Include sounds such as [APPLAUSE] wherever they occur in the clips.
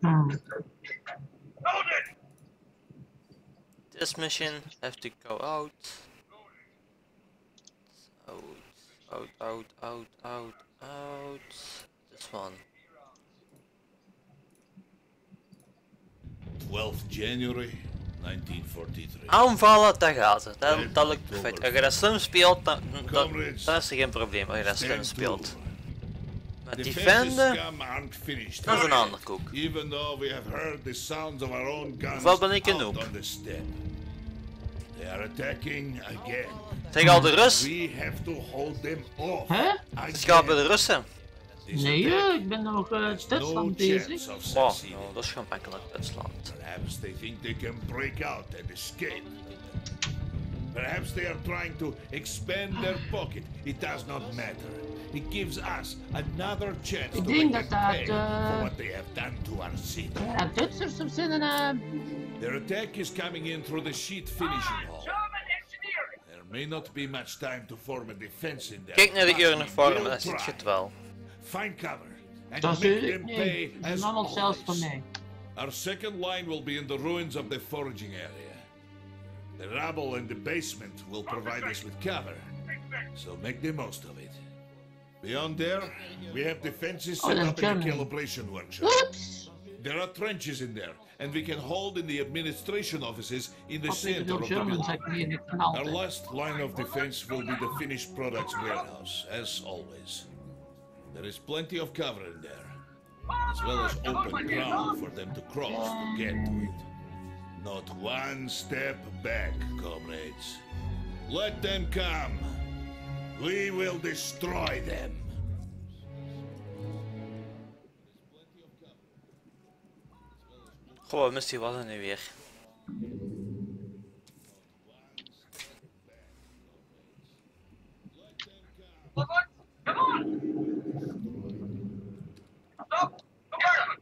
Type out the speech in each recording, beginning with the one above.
Hmm. This mission have to go out. Out, out, out, out, out, out. This one. 12th January 1943. Aanvallen, daar gaat het. Dat, dat lukt perfect. Als je dat slim speelt, dan, dan, dan is er geen probleem als je dat slim speelt. Maar scum aren't finished. dat is een ander koek. Even though we have heard the sounds of our own guns Hoeveel ben ik een noob? on the steppe. They are attacking again. Zeg al de Rus. We have to hold them off. Hè? Het is gaat bij de Russen. Nee, ik ben nog uh, Duitsland bezig. Oh, nou, dat is gemakkelijk, Duitsland. Perhaps they think they can break out and escape. Perhaps they are trying to expand their pocket. It does not matter. It gives us another chance to denk make dat them dat, pay eh, for what they have done to our city. Ja, Duitsers of zijn uh, Their attack is coming in through the sheet finishing hall. There may not be much time to form a defense in there. Kijk naar de but we uniformen, will dan ziet je try. het wel. Find cover. And dat make them pay as allemaal zelfs van always. mij. Our second line will be in the ruins of the foraging area. The rubble in the basement will provide us with cover, so make the most of it. Beyond there, we have defenses Oh, set that's up in the calibration workshop. Oeps! There are trenches in there, and we can hold in the administration offices in the center of the building. heb ik niet geknald. Our last line of defense will be the finished products warehouse, as always. There is plenty of cover in there, as well as open ground for them to cross to get to it. Not one step back, comrades. Let them come. We will destroy them. Goh, wat missie was er nu weer? Come on! Stop! German!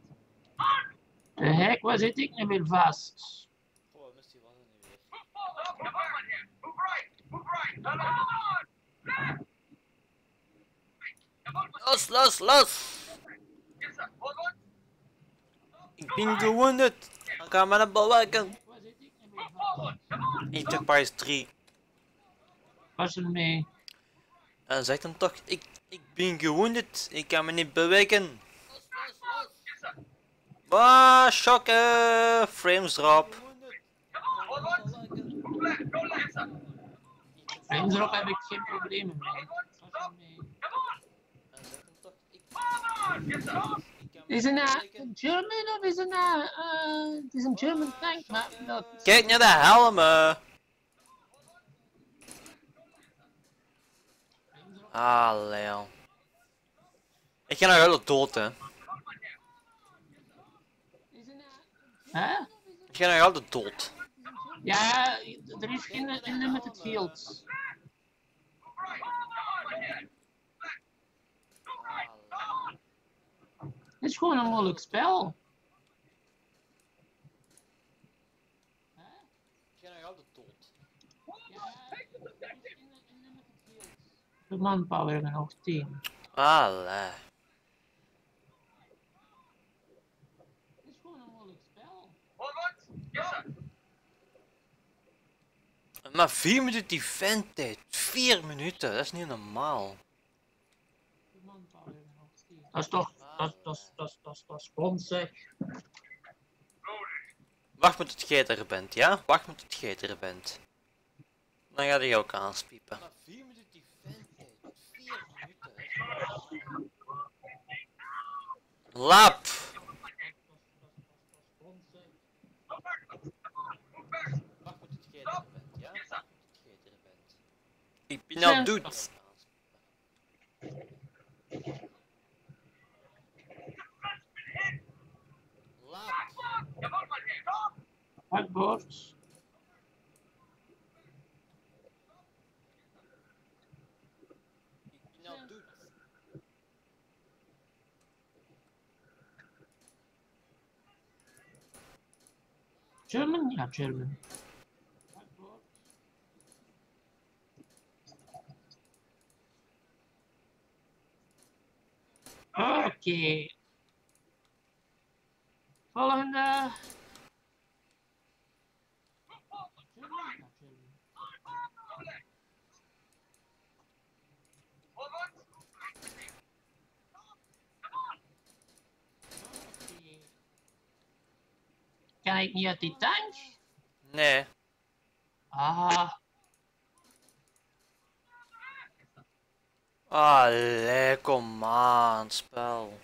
On! De hek, waar zit ik nu weer vast? Goh, wat missie was er nu weer? Move forward! Come on here! Move right! Move right! Los, los, los! Ik ben gewounded! Dan gaan we naar on! Enterprise 3. Pas er mee. En zeg dan toch, ik, ik ben gewounded, ik kan me niet bewegen. Yes, sir. Ah, shocken! Frames drop. Come on! Forward! Move left! Go left, sir! Frames erop heb ik geen problemen mee. Is het nou een German of is het nou uh, het is een German tank, maar dat... Kijk naar de helmen! Ah, Leo. Ik ga nog wel dood, hè. Nou... Hè? Ik ga nog altijd dood. Ja, er is geen unlimited fields. Het is gewoon een moeilijk spel. Altijd dood. De manpower hebben nog 10. Allee. Het is gewoon een moeilijk spel. Yes, sir. Maar 4 minuten defend tijd. 4 minuten, dat is niet normaal. De manpower hebben nog 10. Dat is toch... Dat, dat, dat, dat, dat, dat is grond zeg. Wacht met het jij er bent, ja? Wacht met het jij er bent. Dan gaat hij ook aanspiepen. Maar 4 minuten defend tijd. 4 minuten. Lap! Wacht met het jij er bent, ja? Wacht met het jij er bent. Ik ben al doet. Lap! Come on, my dear. Stop! Backboard. Ik ben al doet. German? Ja, German. Oké. Volgende. Kan ik niet uit die tank? Nee. Ah, Allee, kom aan, spel.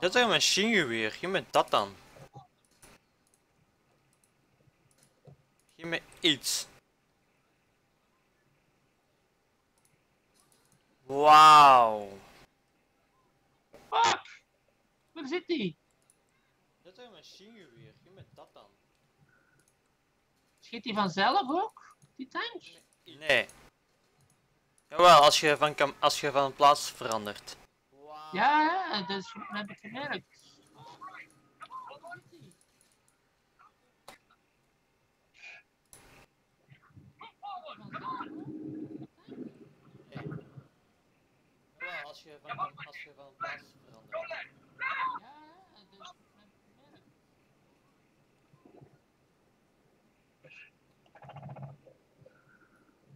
Dit is een machinegeweer, geef me dat dan. Geef me iets. Wauw. Fuck! Waar zit die? Dit is een machinegeweer, geef me dat dan. Schiet die vanzelf ook? Die tank? Nee. Jawel, als je van, kam- als je van plaats verandert. Ja, ja, dat, is, dat heb ik gemerkt. Verandert.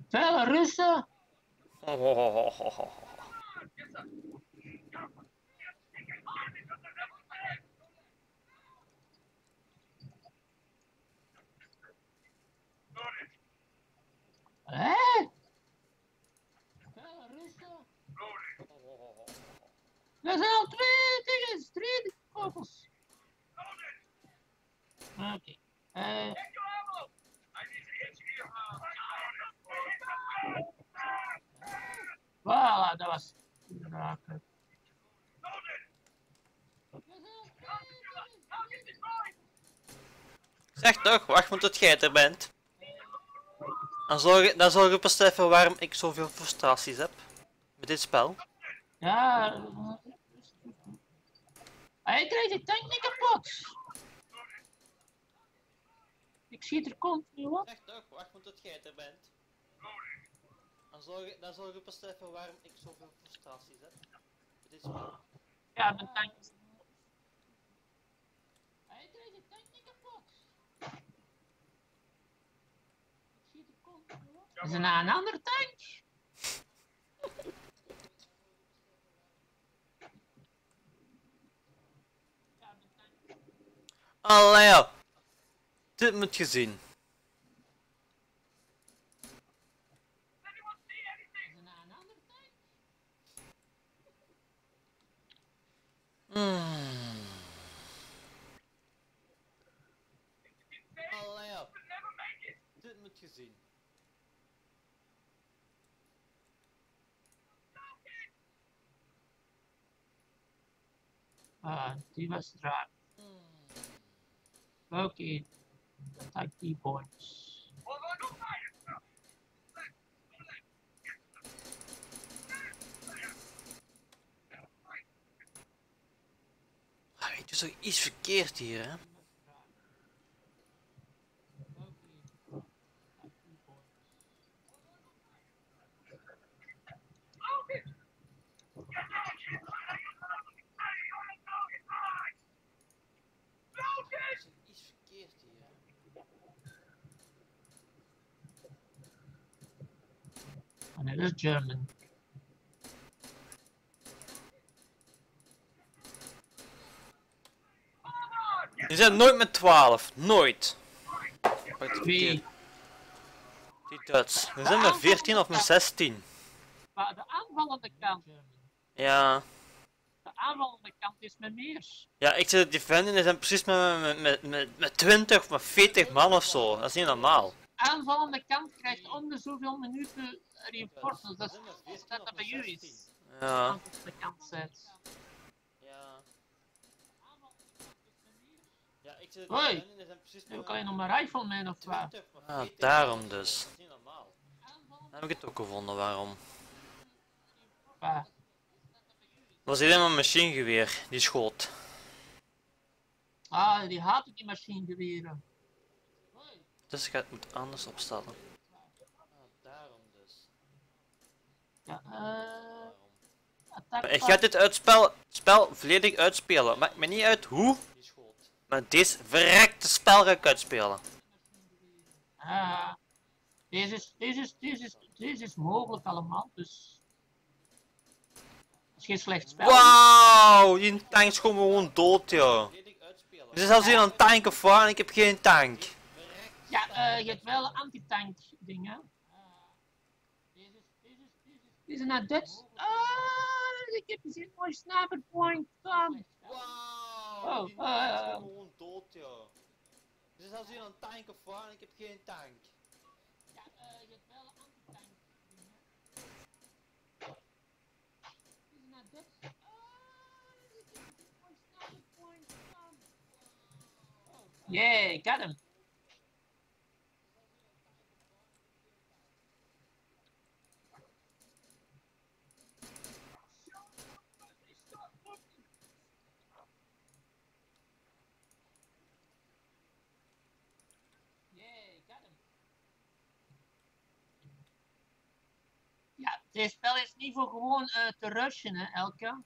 Veel Russen? Hé? Veel Russen? Er zijn al twee dingen, drie kogels. Oké. Eh, voilà, dat was raken. Zeg toch, wacht want tot jij er bent. Dan je, dan zal je beseffen waarom ik zoveel frustraties heb. Met dit spel. Ja. Hij krijgt de tank niet kapot. Ik schiet er continu op. Zeg toch, wacht want tot jij er bent. Dan zal je, dan zal je beseffen waarom ik zoveel frustraties heb. Dit spel. Ja, mijn tank. Hij krijgt de tank niet kapot. Ik schiet er continu op. Is er nou een ander tank? [LAUGHS] Ja, mijn tank. Allee. Dit moet je zien. Hmm. Dit moet je zien. Ah, die was raar. Attack die points. Ah, ik doe toch iets verkeerd hier, hè? Dat is German. Die zijn nooit met 12, nooit. Wie? Die Duits. We zijn met 14 of met 16. Maar de aanvallende kant. Ja. De aanvallende kant is met meer. Ja, ik zit defenden en zijn precies met, met, met, met, met 20 of met 40 man of zo. Dat is niet normaal. Aanvallende kant krijgt om de zoveel minuten reinforcements. Dat is dat dat bij jullie is. Ja. Kant. Ja. Ja, ik zit Hoi. zijn precies Nu kan je nog maar rifleman of wat. 20 of Ah, daarom dus. Dan heb ik het ook gevonden, waarom. Wat? Was helemaal een machinegeweer die schoot. Ah, die haat die machinegeweren. Dus ik ga het moet anders opstellen. daarom dus. Ja, eh... attack Ik ga dit uitspel spel volledig uitspelen. Maakt me niet uit hoe. Maar deze verrekte spel ga ik uitspelen. Ah, deze is, deze is, deze is, deze is mogelijk allemaal, dus... Het is geen slecht spel. Wauw, die tank is gewoon, dood, joh. Er is zelfs hier een tank of wat en ik heb geen tank. Ja, eh, je hebt wel anti-tank dingen. Is, is naar Dutch. Ah, ik heb mooi sniper point. Kom. Wauw, Oh, die tank is gewoon dood, joh. Er is zelfs hier een tank of en ik heb geen tank. Ja, eh, je hebt wel een anti-tank is naar Dutch. Ah, ik heb sniper point. Kom. Yeah, got him. Dit spel is niet voor gewoon eh, te rushen, hè, Elke.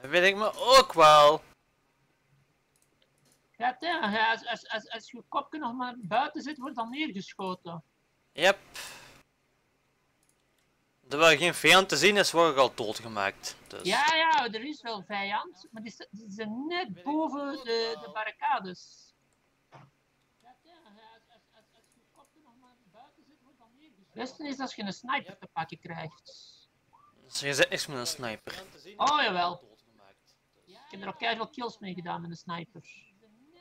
Dat weet ik me ook wel. Ja, ja, ja, als, als, als, als je kopje nog maar buiten zit, wordt dan neergeschoten. Yep. Terwijl geen vijand te zien is, word ik al doodgemaakt. Dus. Ja, ja, er is wel vijand, maar die, die zijn net boven de, de barricades. Ja, ja, als, als, als, als je kopje nog maar buiten zit, wordt dan neergeschoten. Het beste is als je een sniper te pakken krijgt. Dus je zit niks met een sniper. Oh, jawel. Ik heb er ook keihard kills mee gedaan met een sniper.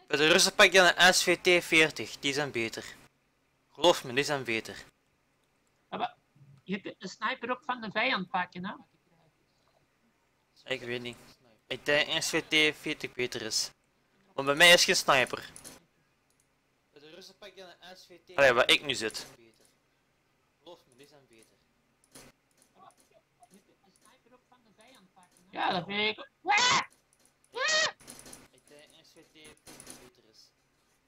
Bij de Russen pak je een SVT-40, die zijn beter. Geloof me, die zijn beter. Ja, maar je kunt de sniper ook van de vijand pakken, hè? Ik weet niet. Ik denk SVT-40 beter is. Want bij mij is geen sniper. Bij de Russen pak je een SVT. Allee, waar ik nu zit. Vijand pakken, hè? Ja, dat weet ik. Wah! Ik denk SVT-40 beter is.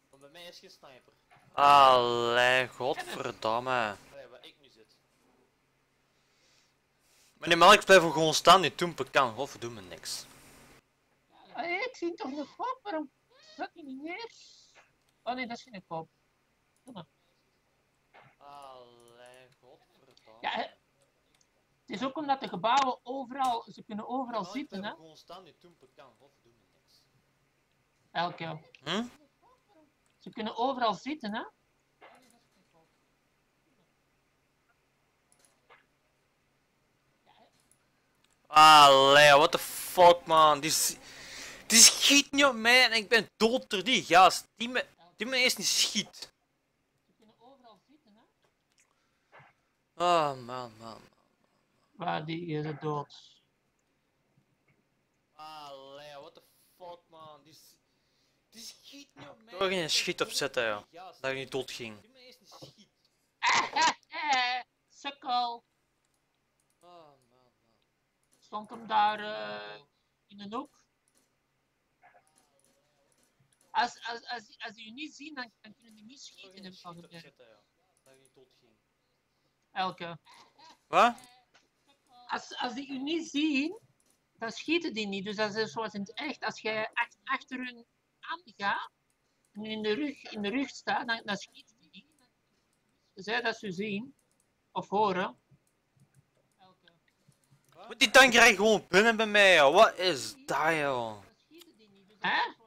Want bij mij is geen sniper. Allee, godverdamme. Allee, waar ik nu zit. Meneer Melk, blijf gewoon staan, die toempen kan. Godverdomme niks. Allee, ik zie toch de kop, waarom hij niet neer? Oh nee, dat is geen kop. Doe maar. Allee, godverdamme. Ja. Het is ook omdat de gebouwen overal, ze kunnen overal zitten, hè? gewoon staan, die toempen kan. Godverdomme niks. Elke. Hm? Ze kunnen overal zitten, hè? Allee, what the fuck man. Die, die schiet niet op mij en ik ben dood door die gast. Die me, die me eerst niet schiet. Ze kunnen overal zitten, hè? Oh man, man. Waar die is het dood. Allee, what the fuck man. Die, die schiet niet op mij. Ik wil geen schiet opzetten ja. Dat ik niet dood ging. Die me eerst niet schiet. [LAUGHS] Sukkel. Oh man, man. Stond hem daar eh, in een hoek. Als, als, als, als die je niet zien, dan, dan kunnen die niet schieten, ik dood ging. Elke. Wat? Als, als die u niet zien, dan schieten die niet. Dus dat is zoals in het echt. Als jij ach- achter hun aangaat en in de rug, in de rug staat, dan, dan schieten die niet. Zij dat ze zien of horen. Elke. Maar die tank rijdt gewoon binnen bij mij joh. Wat is dat joh? Die.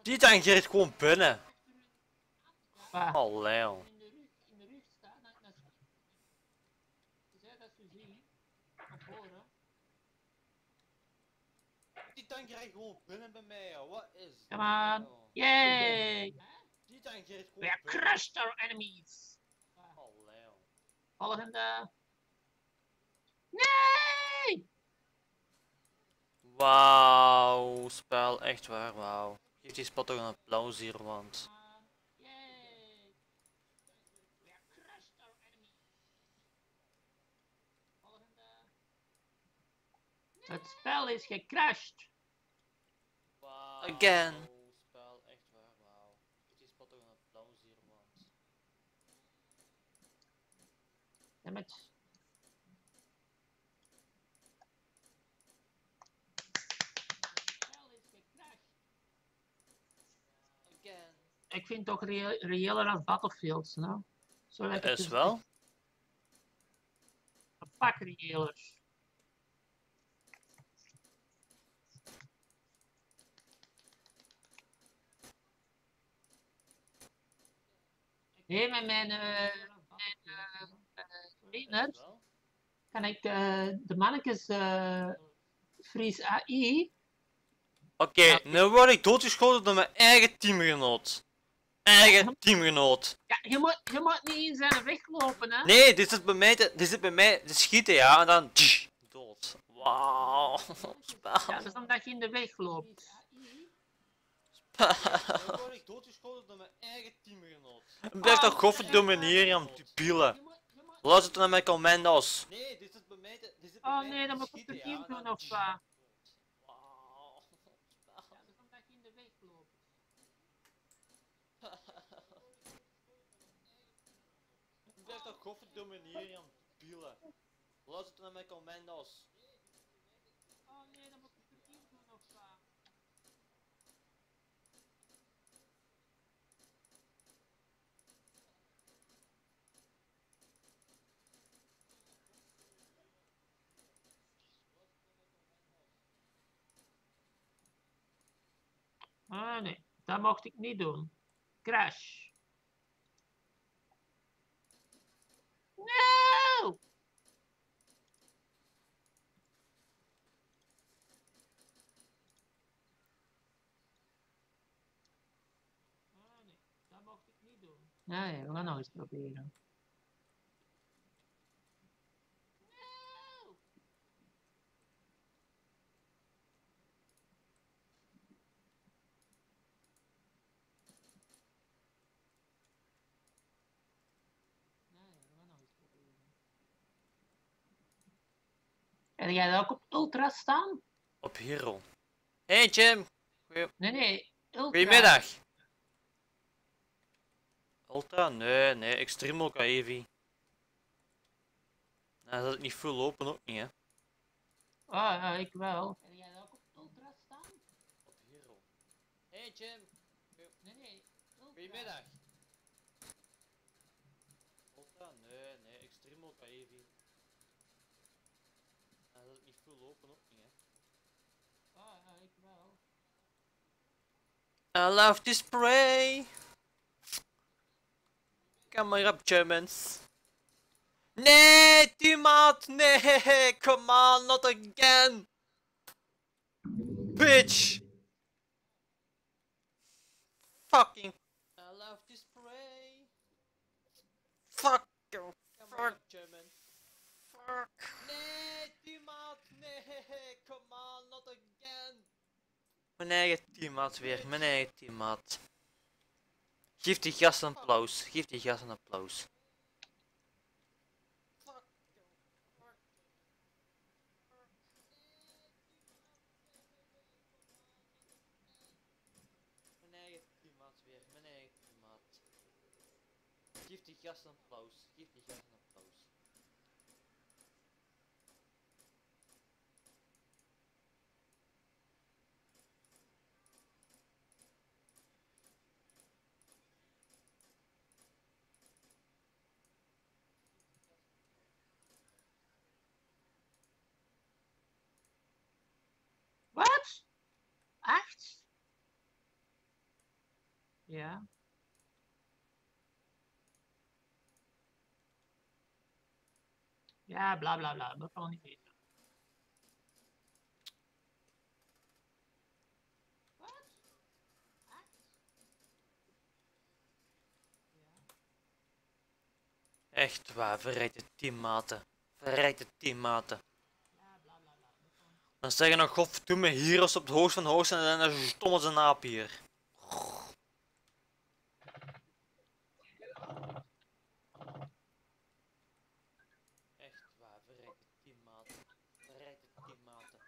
Dus tank rijdt gewoon binnen. Allee joh. in de rug, in de rug staat, dan, dan schieten die niet. Zij dat ze zien of horen. Die tank rijdt gewoon binnen bij mij joh. Wat is Come on. Yay! Die tank rijdt We have crushed our enemies. Allee joh. Volgende. Nee! Wauw, spel, echt waar, wauw. Geef die spot toch een applaus hier, want... Yay! We have crushed our enemies. Volgende. Het spel is gecrashed. Wauw. Again. Spel, echt waar, wauw. Die spot toch een applaus hier, want. Damn it. Het spel is gecrashed. Again. Ik vind het toch reëel- reëler dan Battlefield, nou. Zo lekker Is te- wel. Een pak reëler. Nee, met mijn, eh mijn eh, eh, trainer kan ik eh, de mannetjes eh Fries AI. Oké, nu word ik doodgeschoten door mijn eigen teamgenoot. Eigen teamgenoot. Ja, je moet, je moet niet in zijn weg lopen, hè? Nee, dit zit bij mij te, dit zit bij mij te schieten, ja, en dan tsch, dood. Wauw. [LAUGHS] Spel. Ja, dat is omdat je in de weg loopt. Nu word ik doodgeschoten door mijn eigen teamgenoot. Blijf toch. Je moet, je moet... Luister naar mijn commando's. Nee, dit zit bij mij dit zit bij Oh mij nee, dan moet ik de team en doen of wat? Is. Blijf toch domineren, om te pielen. Luister naar mijn commando's. Oh nee, dan moet ik op de team doen of wat? Ah nee, dat mocht ik niet doen. Crash. No! Ah nee, dat mocht ik niet doen. Nee, we gaan nog eens proberen. No! Nee, we gaan nog eens proberen. En jij dat ook op ultra staan? Op hero. Hey Jim. Nee, nee, ultra. Goedemiddag. Ultra? Nee, nee, extreme ook Eevee. Nou, dat is niet full open ook niet, hè. Ah, ja, ik wel. En jij dat ook op ultra staan? Op hero. Hey Jim. Nee, nee, ultra. Goedemiddag. I love this spray. Kom maar op, Germans. Nee, teammaat, nee, come on, not again. Bitch. Fucking I love this spray. fuck you, Come on, fuck, German. fuck. Mijn eigen teammaat weer, mijn eigen teammaat. Geef die gast een applaus, geef die gast een applaus. Mijn eigen weer, mijn eigen. Geef die gast een applaus, geef die gast een applaus. Wat? Ja. Ja, bla bla bla, dat kan niet weten. Echt? Waar, verrijt de teammaten. Verrijt de teammaten. Ja, bla bla bla. dat kan niet. Dan zeggen nog, god, doe me heroes op het hoogst van het hoogst en dan stomme ze naap hier. Echt waar, verrijkt de teammaten. Verrijkt de teammaten.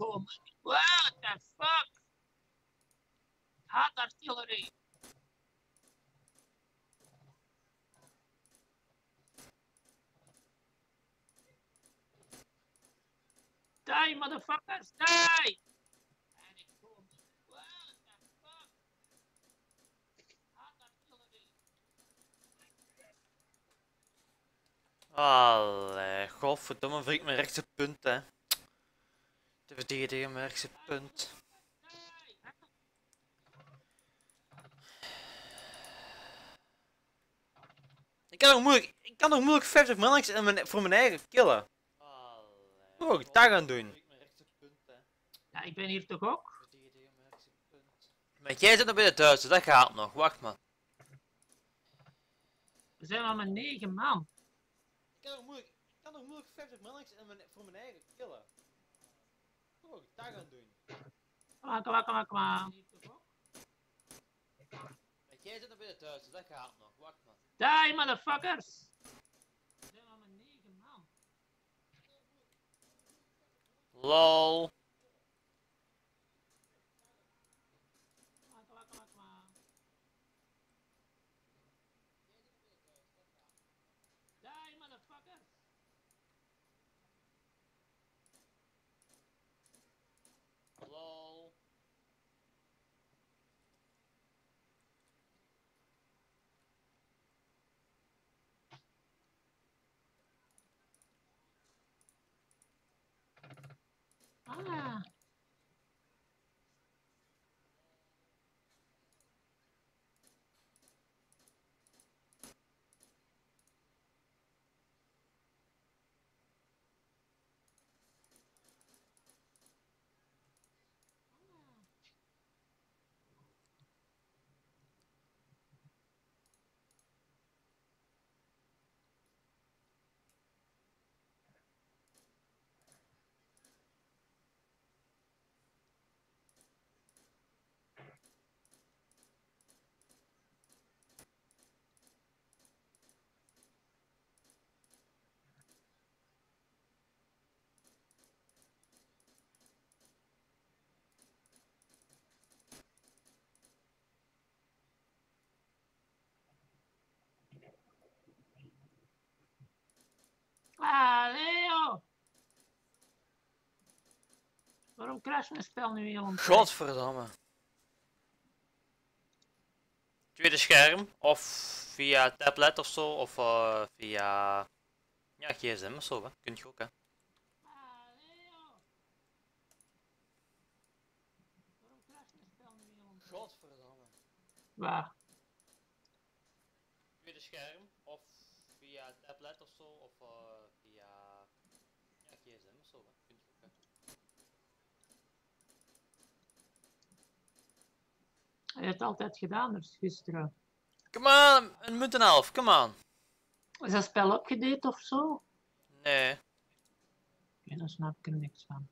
Komen. What the fuck? Ik haat artillerie. Die, motherfuckers, die! Allee, godverdomme, vriend mijn rechtse punt, hè. Te verdedigen rechtse punt. Ik kan nog moeilijk, ik kan nog moeilijk 50 man in mijn, voor mijn eigen killen. Moet ik dat gaan doen? Ja, ik ben hier toch ook? Maar jij zit nog bij de Duitsers, dat gaat nog. Wacht maar. We zijn al met negen man. Ik kan nog moeilijk, ik kan nog moeilijk 50 man in mijn, voor mijn eigen killen. Dat gaan doen? Kom maar, kom maar, kom maar, kom maar. Maar jij zit nog bij de Duitsers, dat gaat nog. Wacht maar. Die, motherfuckers! Zijn man. Lol. Ah. Waarom crasht mijn spel nu heel? Godverdamme. Tweede scherm, of via tablet of zo, of eh, via ja, gsm of zo, hè. Kun je ook, hè. Ah, Leo! Waarom crasht mijn spel nu heel ontzettend? Godverdamme. Waar? Tweede scherm, of via tablet of zo, of eh, via ja, gsm of zo, hè. Kun je ook, hè. Hij heeft het altijd gedaan, dus gisteren. Come on, een minuut en een half, come on. Is dat spel opgedate of zo? Nee. Oké, daar snap ik er niks van.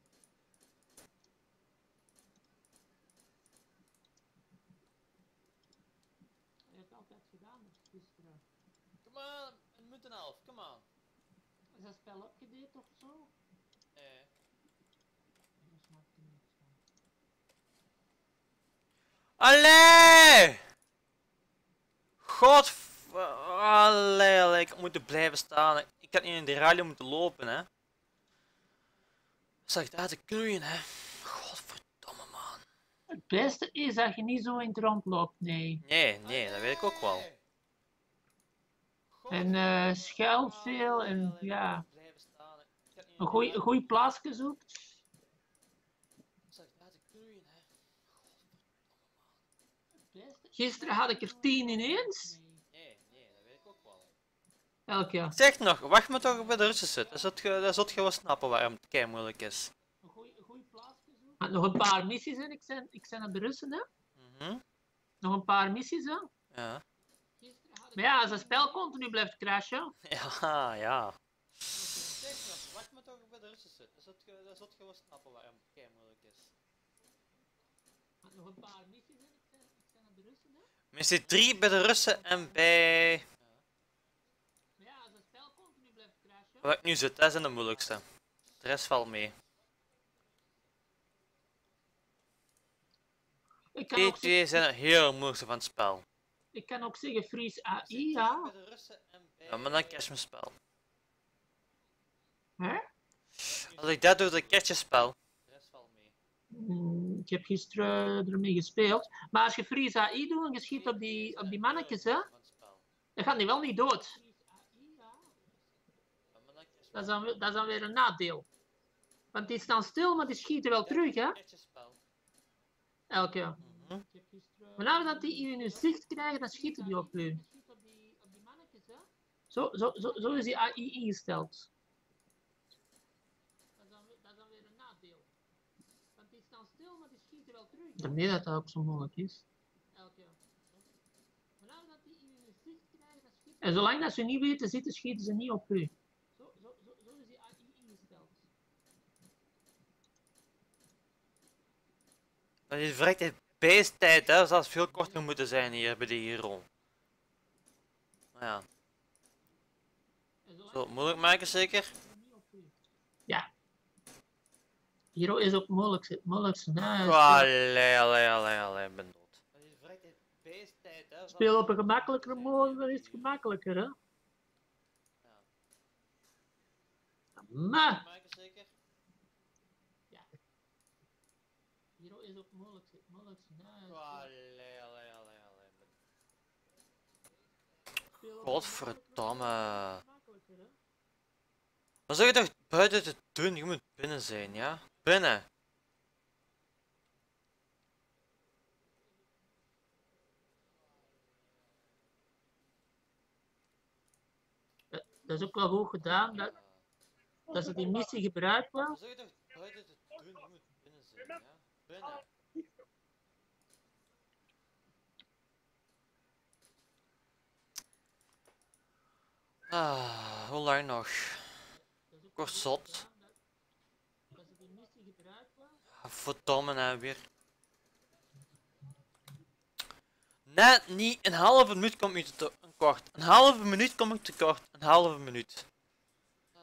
Hij heeft het altijd gedaan, dus gisteren. Come on, een minuut en een half, come on. Is dat spel opgedate of zo? Nee. Oké, daar snap ik er niks van. Allee! God. Allee, allee, ik moet blijven staan. Ik had niet in de radio moeten lopen, hè. Zag ik daar te knoeien, hè. Godverdomme, man. Het beste is dat je niet zo in het rond loopt, nee. Nee, nee, dat weet ik ook wel. En eh schuilt veel en ja, een de goeie, radio- een goeie plaatsje zoekt. Zag ik daar te knoeien, hè. Gisteren had ik er tien ineens. Nee, nee, dat weet ik ook wel. Elk jaar. Zeg nog, wacht me toch bij de Russen zit. Dat zult je, dat zult je wel snappen waarom het kei moeilijk is. Een goeie, een goeie plaatsje zoekt. Nog een paar missies en ik zijn, ik zijn aan de Russen, hè. Mhm. Nog een paar missies, hè. Ja. Maar ja, als het spel continu blijft crashen. Ja, [LAUGHS] ja. Zeg nog, wacht me toch bij de Russen zit. Dat zult je, dat zult je wel snappen waarom het kei moeilijk is. Nog een paar missies Missie 3 bij de Russen en bij... Ja, als het spel continu blijft crashen. Waar ik nu zit, dat is de moeilijkste. De rest valt mee. Ik kan zijn het heel moeilijkste van het spel. Ik kan ook zeggen Fries AI, ja. Ja, maar dan catch mijn spel. Hè? Huh? Als ik dat doe, dan catch je spel. De rest valt mee. Mm. Ik heb gisteren ermee gespeeld. Maar als je Freeze AI doet en je schiet op die, op die mannetjes, hè, dan gaan die wel niet dood. Dat is dan, dan weer een nadeel. Want die staan stil, maar die schieten wel terug, hè? Elke. Maar nou dat die in hun zicht krijgen, dan schieten die op u. Zo, zo, zo, zo is die AI ingesteld. Dat is dan, weer- dat is dan weer een nadeel. Want die staan stil, maar die denk niet dat dat ook zo moeilijk is. Elke. Maar nou die En zolang dat ze niet weten zitten, schieten ze niet op u. Zo, zo, zo, zo is die AI ingesteld. Dat is verrekte beesttijd, hè. Dat zou veel korter moeten zijn hier bij de hero. Nou ja, zo moeilijk maken zeker. Ja. Hero is ook moeilijk, het moeilijkste. hè. Allee, allee, allee, allee, ben dood. Dat is verrekte beesttijd, hè. Speel is- op een gemakkelijkere mode, dan is het gemakkelijker, hè? Maar, Maken zeker? Hero is ook moeilijk, het moeilijkste. hè. Allee, allee, allee, allee. op Godverdomme. Wat zou je toch buiten te doen? Je moet binnen zijn, ja? Binnen. Dat is ook wel goed gedaan, dat, dat ze die missie gebruiken. Wat zou je toch buiten te doen? Je moet binnen zijn, ja? Binnen. Ah, hoe lang nog? Goed zot. gedaan, dat- Dat ze die missie gebruiken. Ah, Verdomme nou weer. Net niet een halve minuut kom ik te een kort. Een halve minuut kom ik te kort. Een halve minuut. Ah,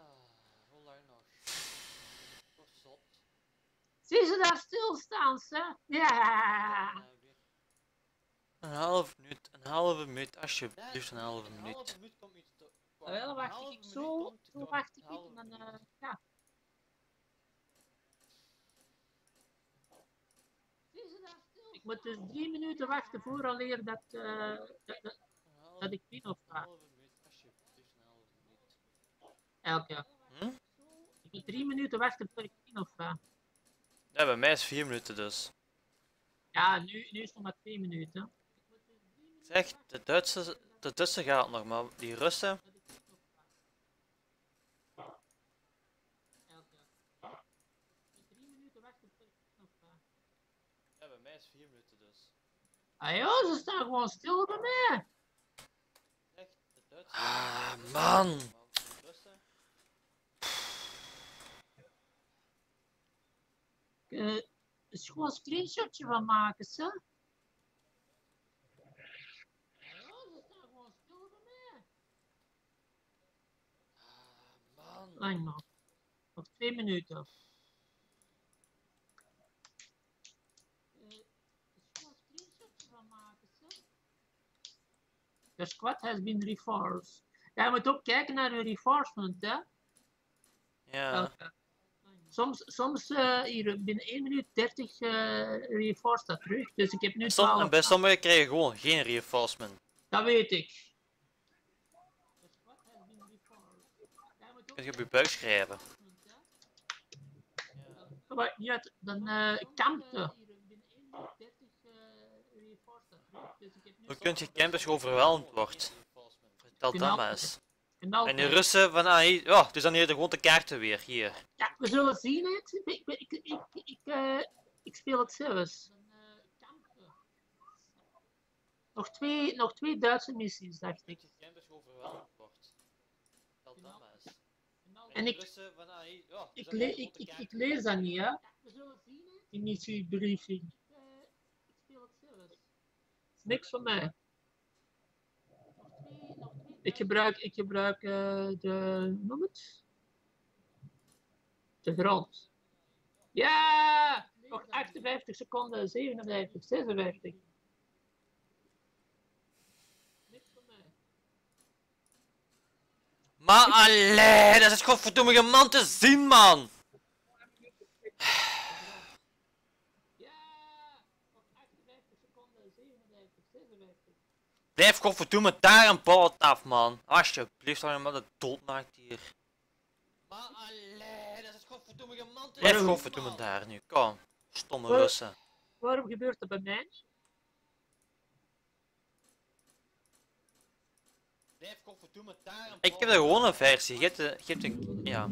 hoe lang nog? Ik word zot. Zie ze daar stilstaan, ze? Ja! Een halve minuut. Een halve minuut. Alsjeblieft, een halve Een minuut. halve minuut kom je te kort. Wel, Een wacht ik zo, zo wacht Een ik en dan, eh, ja. Zie ze daar stil? Ik moet dus drie minuten wachten vooraleer dat, eh dat, dat, dat ik win of ga. Elke. Hm? Ik moet drie minuten wachten voordat ik win of ga. Ja, bij mij is vier minuten dus. Ja, nu, nu is het nog maar twee minuten. Zeg, de Duitse, de Duitse gaat nog, maar die Russen. Elke. Ik moet drie minuten wachten voordat ik win of ga. Ja, bij mij is vier minuten dus. Ah joh, ze staan gewoon stil bij mij. Ah, man. Russen- Eh, is gewoon een screenshotje van maken, ze. Ah joh, ze staan gewoon stil bij mij. Ah, man. Lang nog. Nog twee minuten. Eh, er is gewoon een screenshotje van maken, ze. The squad has been reinforced. Ja, je moet ook kijken naar de reinforcement, hè. Ja. Soms, soms eh, hier binnen 1 minuut 30 eh reinforced dat terug. Dus ik heb nu Som, 12. en bij sommigen krijg je gewoon geen reinforcement. Dat weet ik. The squad has been reinforced. Ja, je moet ook Kun je op je buik schrijven. Ja, dan eh kampte. Hoe kun je je overweldigd wordt? Vertel dat Knap. maar eens. En, die Russen van ja, dus dan hier de gewoon de kaarten weer, hier. Ja, we zullen zien het. Ik, ik, ik, ik, ik, eh, ik speel het zelfs. Nog twee, nog twee Duitse missies, dacht ik. En de ik- Ik, de ik, ik, ik lees dat niet, hè? Die missiebriefing. Ik speel het zelfs. Niks van mij. Ik gebruik, ik gebruik eh, de, noem het? De grond. Ja! Nog 58 seconden, 57, 56. Niks voor mij. Maar allee, dat is godverdomme man te zien, man! Ja! Nog 58 seconden, 57, 56. Blijf godverdomme daar een bal af, man. Alsjeblieft, je maar de doodmaakt hier. Maar allee, dat is godverdomme man Blijf godverdomme man. daar nu, kom. Stomme? Russen. Waarom gebeurt dat bij mij? Blijf godverdomme daar een Ik heb de gewone versie, je hebt de, je hebt de, ja.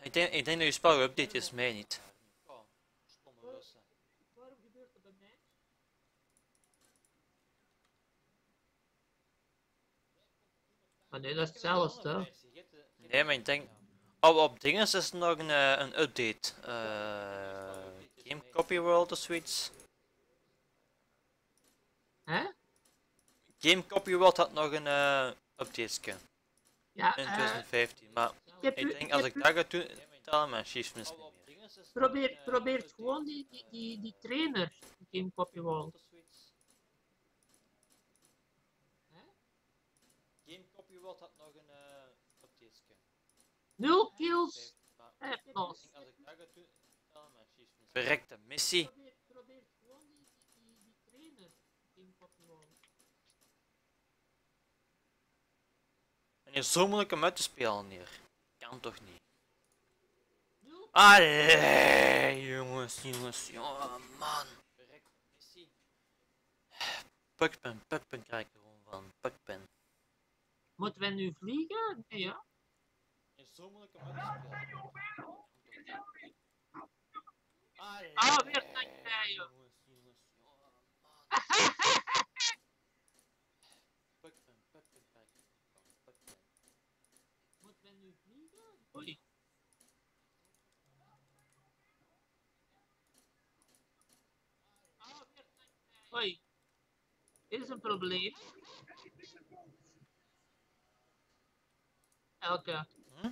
Ik denk, ik denk dat je spel update is, mij niet. Kom, stomme Russen. Waarom gebeurt dat bij mij? Maar nee, dat is hetzelfde. Nee, maar ik denk, oh, op dingen is er nog een, eh, een update. Eh Game Copy World of zoiets. Hè? Game Copy World had nog een eh update Ja, in eh, 2015, maar ik denk als ik dat ga doen, tellen mijn chiefs misschien. Probeer, probeer gewoon die, die, die, die trainer, Game Copy World. Game Copy World had nog een uh, update Nul kills, denk als ik misschien. Verrekte missie. Probeer, gewoon die, trainer, World. En je zo moeilijk om uit te spelen hier. Kan toch niet. Allee, jongens, jongens, jongen, man. Pukpen, pukpen krijg ik gewoon van. Pukpen. Moeten wij nu vliegen? Nee, ja. Je zo moeilijk om uit te spelen. Allee. Ah, weer dankzij je. Jongens, jongens, jongen, man. Pukpen, pukpen krijg ik er van. Pukpen. Moeten wij nu vliegen? Oei. Ah, weer dankzij je. Oei. Dit is een probleem. Elke. Hm?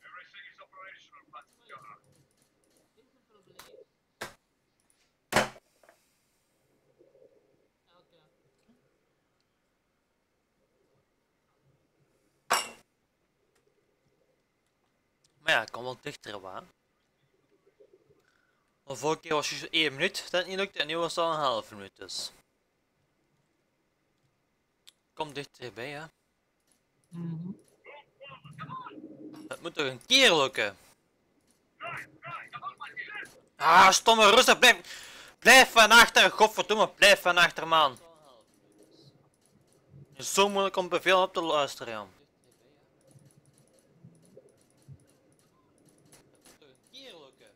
Everything is operational, Pascal. Dit is een probleem. Elke. Maar ja, ik kom wel dichter, waar. De vorige keer was je 1 minuut dat niet lukte en nu was het al een half minuut dus. Kom dichterbij, hè. Mhm. Het moet toch een keer lukken? Ah, stomme rustig, blijf... Blijf van achter, godverdomme, blijf van achter, man. Zo moeilijk om bevel op te luisteren, ja. Toch een keer lukken.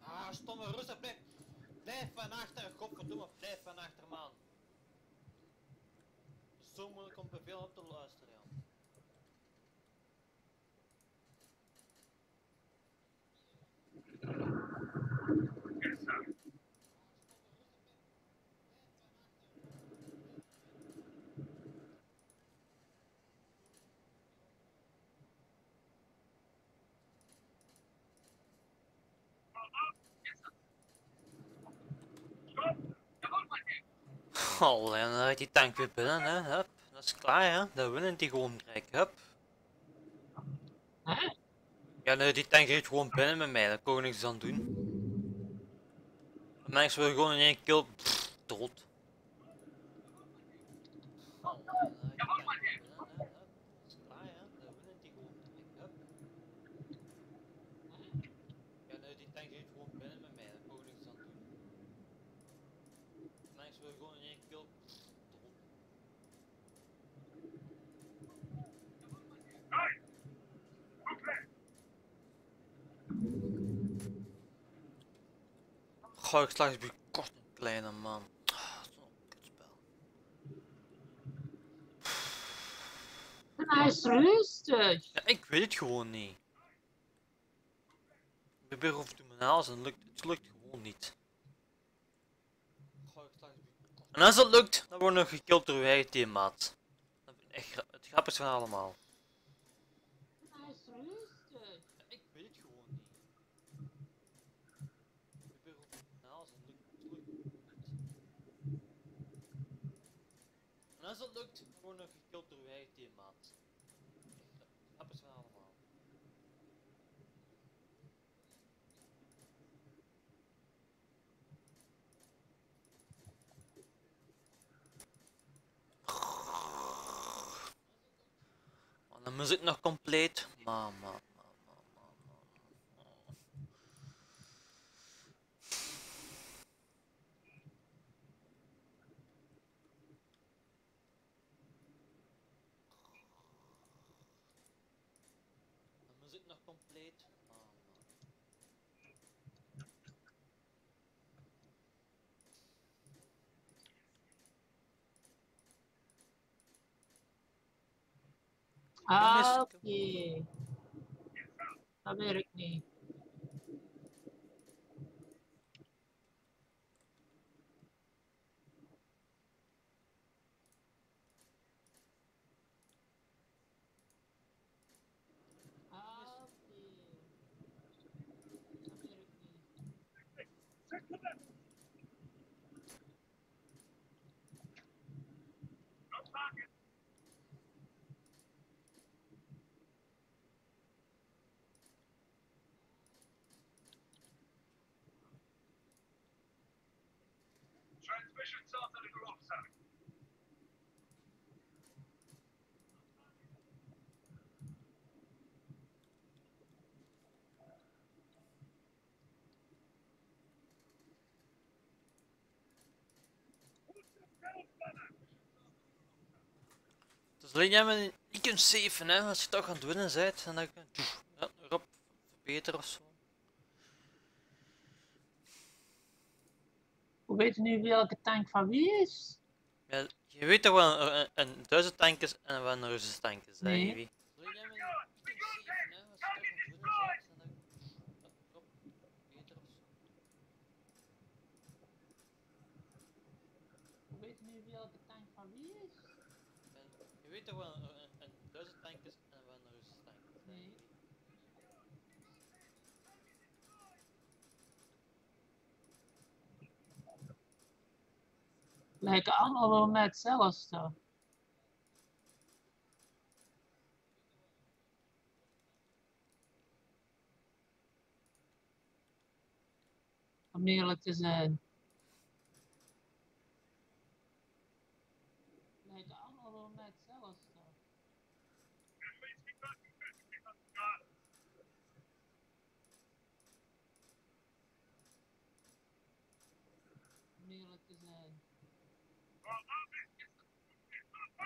Ah, stomme rustig, blijf. Blijf van achter, godverdomme, blijf van achter, man. Het is zo moeilijk om bevel op te luisteren, ja. Yes, sir. Oh, en dan rijdt die tank weer binnen, hè. Hup, dat is klaar, hè. Dan winnen die gewoon direct, hup. Hè? Ja, nee, die tank rijdt gewoon binnen met mij, daar kon ik niks aan doen. Mensen willen gewoon in één kill, pff, dood. Ja, nee, die tank heeft gewoon binnen met mij, daar kon ik niks aan doen. Mensen willen gewoon in één kill dood. Goh, ik bij kort een kleine man. Ah. Hij is rustig. Ja, ik weet het gewoon niet. Ik probeer over te mijn en lukt, het lukt gewoon niet. En als dat lukt, dan worden we gekild door uw eigen teammaat. Dat echt het grappigste van allemaal. Hij is rustig. Ja, ik weet het gewoon niet. Ik probeer op en alles en lukt het lukt niet. En als dat lukt, worden we gekild door uw eigen teammaat. Het grappigste van allemaal. Oh, dan is het nog compleet. Maar, maar, maar, maar, maar, maar. Oh. Dan is het nog compleet. Maar, maar. Ah, oké. Dat werkt niet. Dus alleen jij me niet kunt saven, hè, als je toch aan het winnen bent. En dan kun je ja, erop verbeteren of weet je nu welke tank van wie is? Ja, je weet toch wel een, een, tank is en wat een Russische tank is, Nee. Zeven, hè, weet je nu welke tank van wie is? Je weet toch wel een, een, een duizend tank is en wat een Russische tank is, hè, Nee. Evie? Lijken allemaal wel met hetzelfde. Om eerlijk te zijn. Lijken allemaal wel met hetzelfde. Om eerlijk te zijn. Come on! Stop! Concentrate!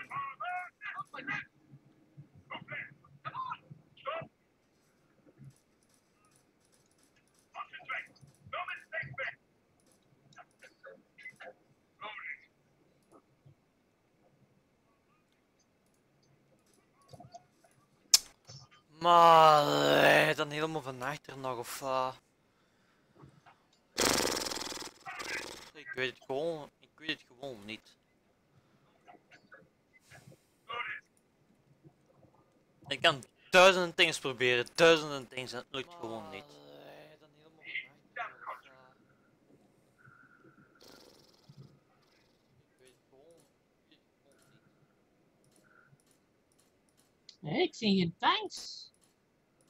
No mistakes there! Loading. Maar eh, dan helemaal van achter nog of wat? Ik weet het gewoon, ik weet het gewoon niet. Ik kan duizenden dingen proberen, duizenden dingen en het lukt gewoon niet. Nee, ik zie geen tanks.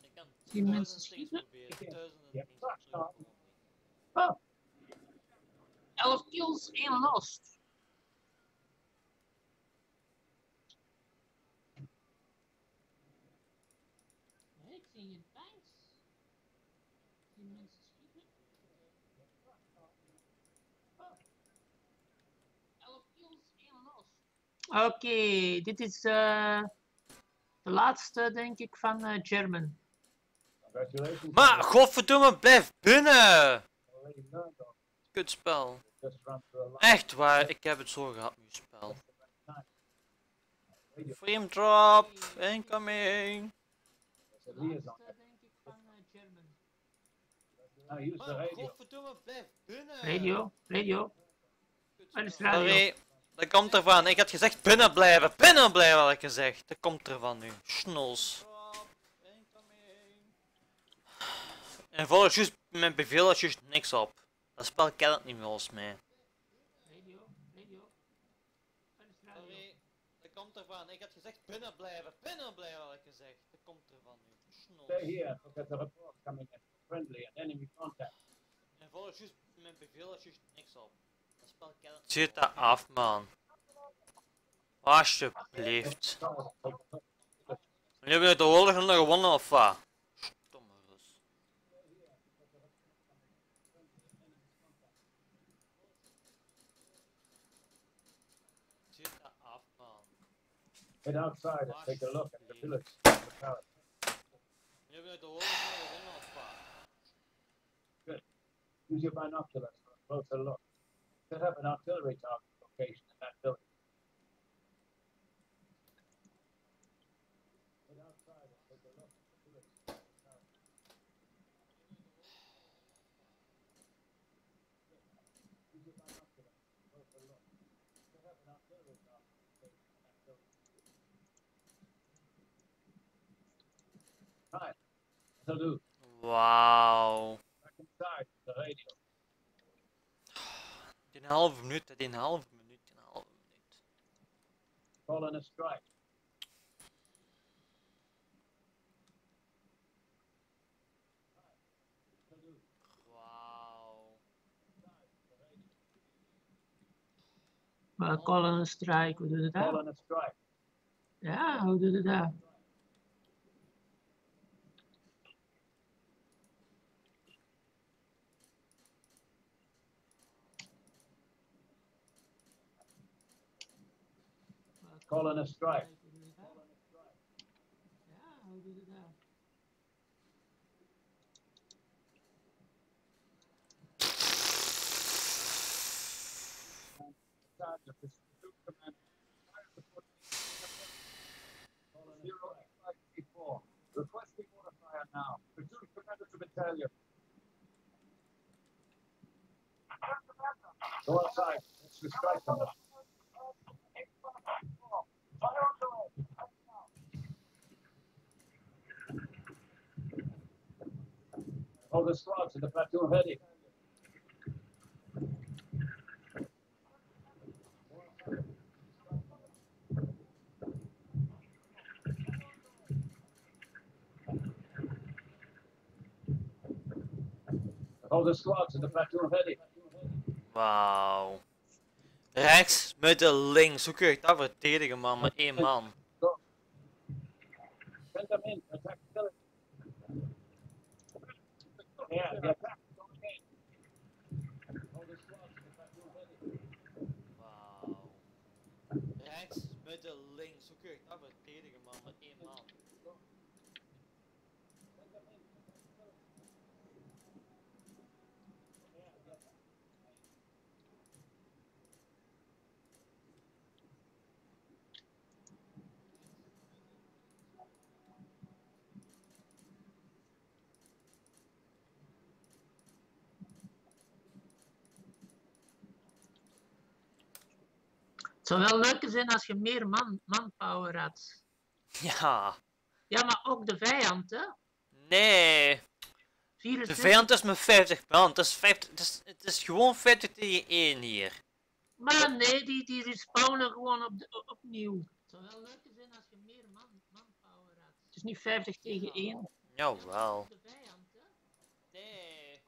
Ik kan Die mensen schieten. proberen, duizenden. Oh. 11 kills, 1 lost. Nee, ik zie geen tanks. Die mensen schieten. Oh. 11 kills, 1 Oké, dit is eh, de laatste, denk ik, van eh, German. Congratulations. Maar godverdomme, blijf binnen! Kutspel. Echt waar, ik heb het zo gehad met je spel. Radio. Frame drop, incoming. Maar godverdomme, blijf binnen! Radio, radio. Waar is radio? Sorry, dat komt ervan. Ik had gezegd binnen blijven. Binnen blijven had ik gezegd. Dat komt ervan nu. Schnols. En volgens juist mijn bevel is juist niks op. Dat spel kent het niet meer volgens mij. Komt ervan. Ik had gezegd binnen blijven. Binnen blijven had ik gezegd. Dat komt ervan nu. Schnols. Stay here, look at the reports coming in. Friendly and enemy contact. En volgens juist mijn bevel is juist niks op. Zit dat af, man. Alsjeblieft. Jullie hebben de oorlog nog gewonnen of wat? Stomme rus. Zit dat af, man. Head outside and take a look at the village. Hebben de oorlog nog gewonnen of wat? Palace. Use your binoculars for a closer look. Set up an artillery target location in that village. Hi. Die halve minuut, die halve minuut, die halve minuut. Calling a strike. Wauw. Maar call een strike, hoe doe je dat? Calling a strike. Ja, hoe doe je dat? Zero XIC four. Requesting order fire now. Platoon commander to battalion. Go outside. Let's strike them. Hold the squad to the platoon heading. Hold the squad to the platoon heading. Wauw. Rechts, midden, links. Hoe kun je dat verdedigen, man? Met één man. Attack the village. Yeah, is going in. Hold the squad to the platoon heading. Wauw. Rechts, midden, links. Hoe kun je dat verdedigen, man? Met één man. Het zou wel leuker zijn als je meer man, manpower had. Ja. Ja, maar ook de vijand, hè? Nee. De 24. vijand is met 50 man. Het is, 50, het is, het is gewoon 50 tegen 1 hier. Maar nee, die, die respawnen gewoon op de, opnieuw. Het zou wel leuker zijn als je meer man, manpower had. Het is niet 50 tegen 1. Jawel. De vijand, hè? Nee.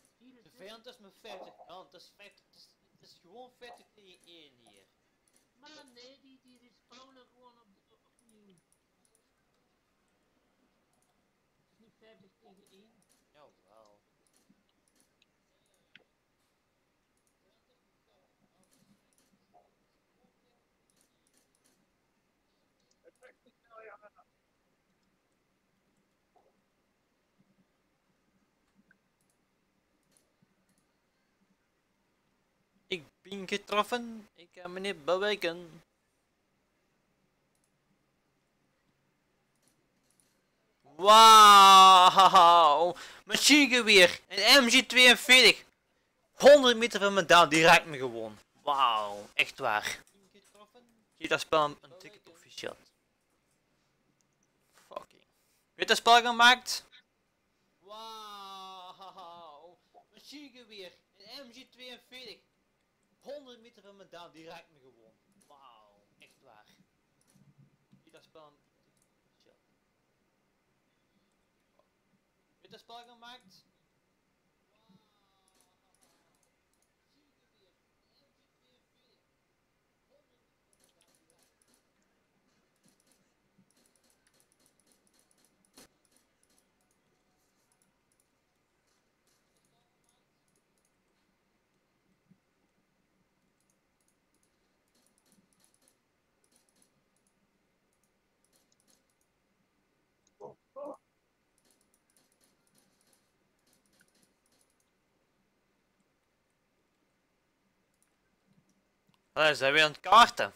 De 24. vijand is met 50 man. Het is, 50, het is, het is gewoon 50 tegen 1 hier. Maar nee, die, die respawnen gewoon op de, o- opnieuw. Het is niet 50 tegen 1. Jawel. Ben getroffen. Ik kan me niet bewegen. Wauw. Machinegeweer. Een MG42. 100 meter van me down. Die raakt me gewoon. Wauw, echt waar. Zie dat spel een, dikke proficiat. Fucking. Weet dat spel gemaakt? Wauw. Machinegeweer. Een MG42. 100 meter van me down, die raakt me gewoon. Wauw, echt waar. Dat spel. Weet dat spel gemaakt? Allee, zijn we aan het kaarten?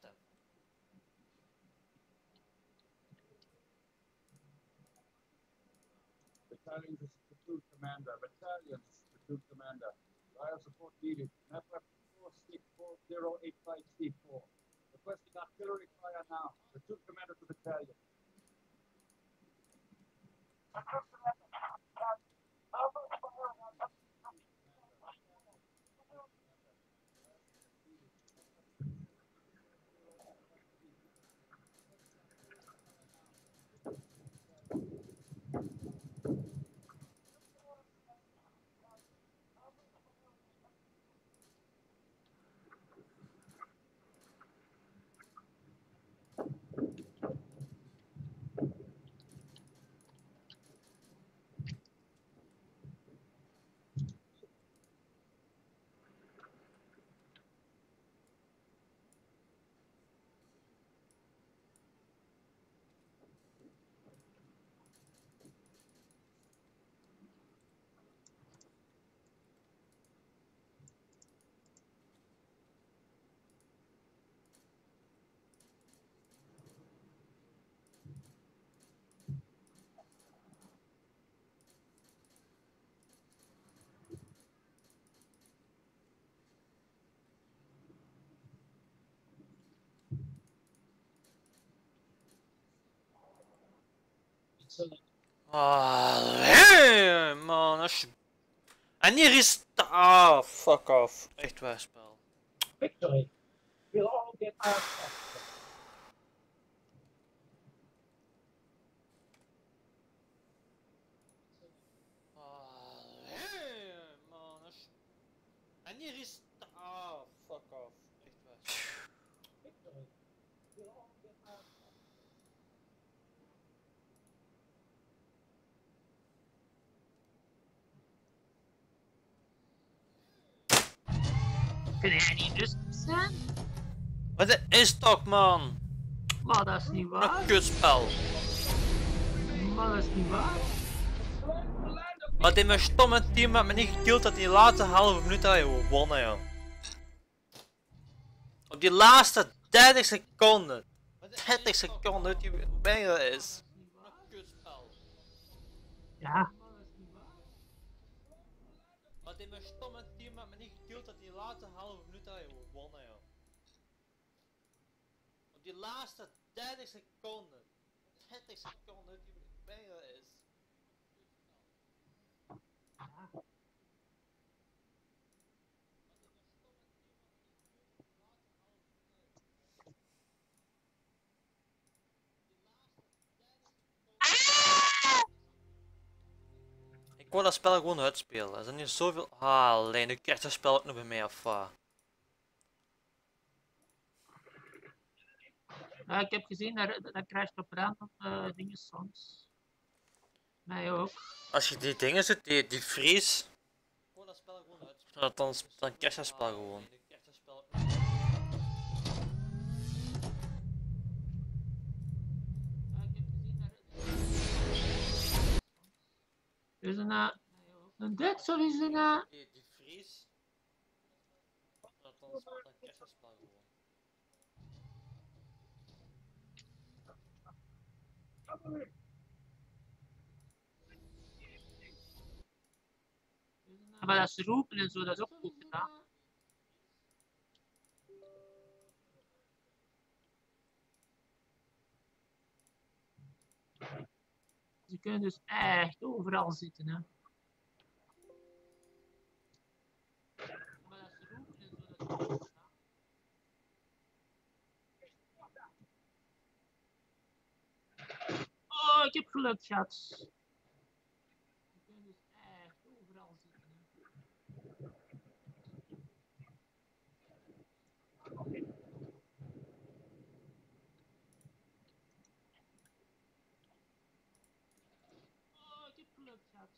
Zijn? Battalions is platoon commander. Battalions, platoon commander. Fire support needed. Mapper 464085C4. Requesting artillery fire now. Platoon commander to battalion. Allee, man. Als je... En hier is... Ah, fuck off. Echt waar spel. Victory. We'll all get out. Allee, man. Als je... En hier is... Ah, fuck off. Echt waar. Victory. We'll all get out. Kun jij niet zijn? Maar dat is toch, man. Maar dat is niet waar. Een kutspel. Maar dat is niet waar. Maar die mijn stomme team had me niet gekild dat die laatste halve minuut had je gewonnen, joh. Op die laatste 30 seconden. Maar dit 30 is toch seconden, weet je dat is? Ja. Maar die mijn stomme die laatste 30 seconden. 30 seconden, weinig dat is? Ik wil dat spel gewoon uitspelen. Er zijn hier zoveel... Ah, alleen, nu krijgt dat spel ook nog bij mij af. Ja, ik heb gezien, dat, dat krijgt op random eh dingen soms. Mij ook. Als je die dingen zit, die, die vries, Gewoon dat spel gewoon uit. dan, dan, dan je dat spel gewoon. Dat gezien, dat... Is een, een Duits of is een... eh, Die, die vries. dan speelt een kerstspel gewoon. Maar dat ze roepen en zo, dat is ook goed gedaan. Ze kunnen dus echt overal zitten, hè. Maar dat ze roepen en zo, dat is ook goed Oh, ik heb geluk gehad. Ze kunnen dus echt overal zitten, hè. Oh, ik heb geluk gehad.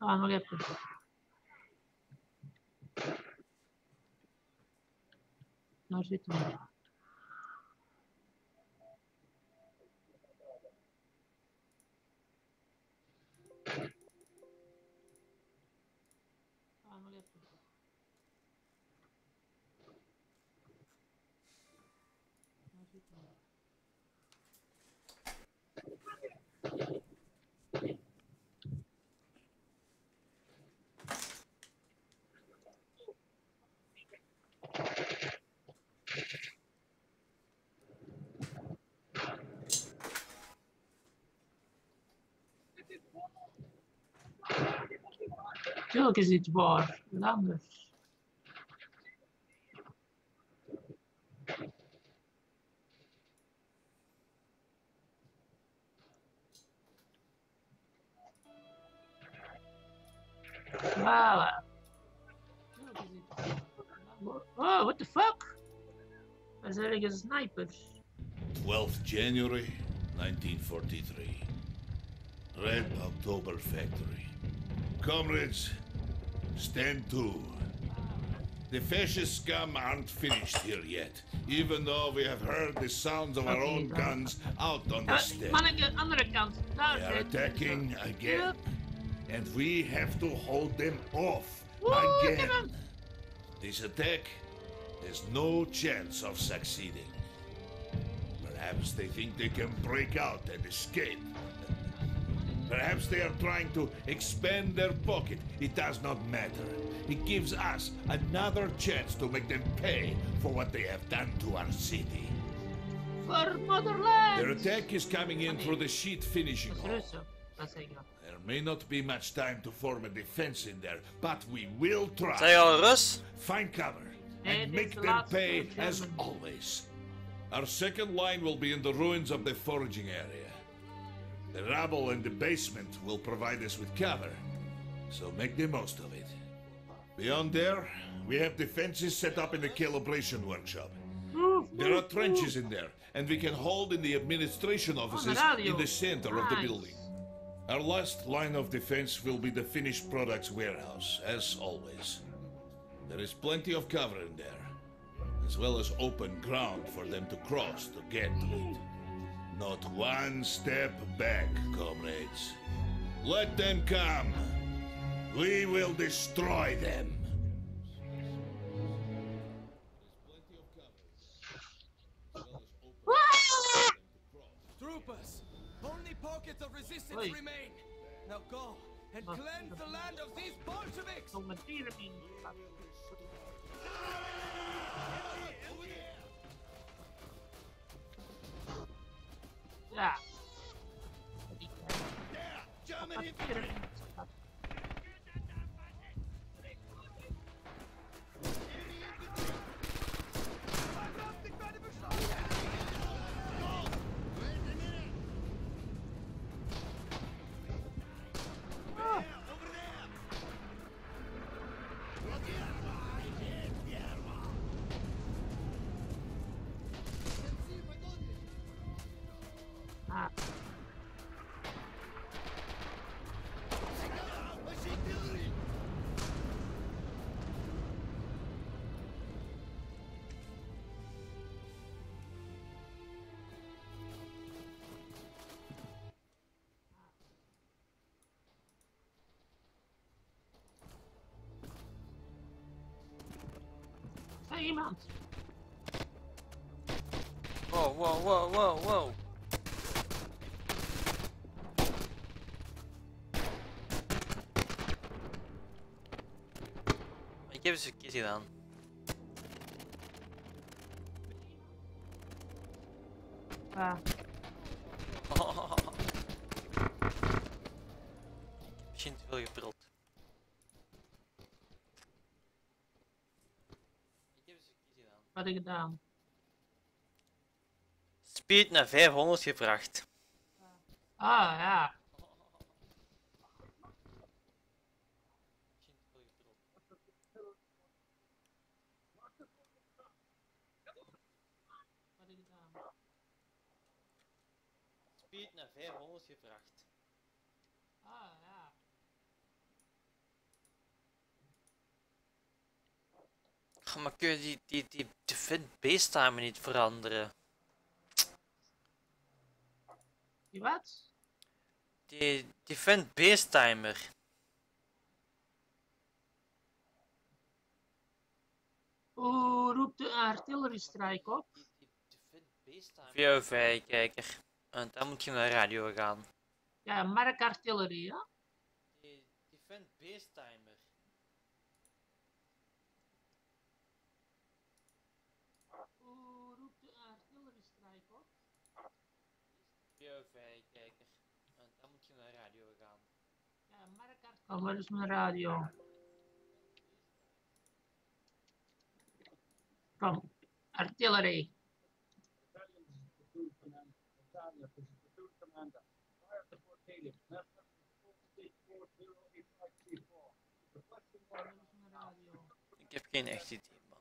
Ah, nog even. Daar zitten we. Ah, Tuurlijk is dit waar, wat anders. Voilà. Tuurlijk is dit waar. Oh, what the fuck? Dat is eigenlijk een sniper. 12th January 1943. Red October Factory. Comrades, stand to. The fascist scum aren't finished here yet, even though we have heard the sounds of our own guns out on the Uh, steppe. manneke, andere kant. Daar They are attacking again, and we have to hold them off Woo, get again. 'em. This attack has no chance of succeeding. Perhaps they think they can break out and escape. Perhaps they are trying to expand their pocket. It does not matter. It gives us another chance to make them pay for what they have done to our city. For motherland. Their attack is coming in through the sheet finishing Dat hall. Russen. Dat zeg ik dan. There may not be much time to form a defense in there, but we will try. Zeg je al Rus? Find cover and make them pay as always. Our second line will be in the ruins of the foraging area. The rubble in the basement will provide us with cover, so make the most of it. Beyond there, we have defenses set up in the calibration workshop. There are trenches in there, and we can hold in the administration offices oh, in the center of the building. Our last line of defense will be the finished products warehouse, as always. There is plenty of cover in there, as well as open ground for them to cross to get to it. Not one step back, comrades. Let them come. We will destroy them. Troopers, only pockets of resistance Oi. remain. Now go and cleanse the land of these Bolsheviks. Nog met dieren in. Ja. German Ah. Nog iemand. Wow, wow, wow, wow, wow. Ik heb eens een keer gedaan. Ja. Misschien te veel geprild. Ik heb eens een gedaan. Speed naar 500 gebracht. Ah, ja. Speed naar 500 gebracht. Ah, ja. Oh, maar kun je die, die, die defend base timer niet veranderen? Die wat? Die defend base timer. Hoe roept de artilleriestrike op? VO5 kijker. En dan moet je naar de radio gaan. Ja, Mark Artillerie, ja? Die defend base timer. Hoe roept de artilleriestrike op? VO5 kijker. En dan moet je naar de radio gaan. Ja, Mark Artillerie. Oh, waar is mijn radio? Kom, artillerie. Battalion platoon commander. Battalion platoon commander. Fire support needed. National 4640854. Requesting Waar one. is mijn radio? Ik heb geen echt idee, man.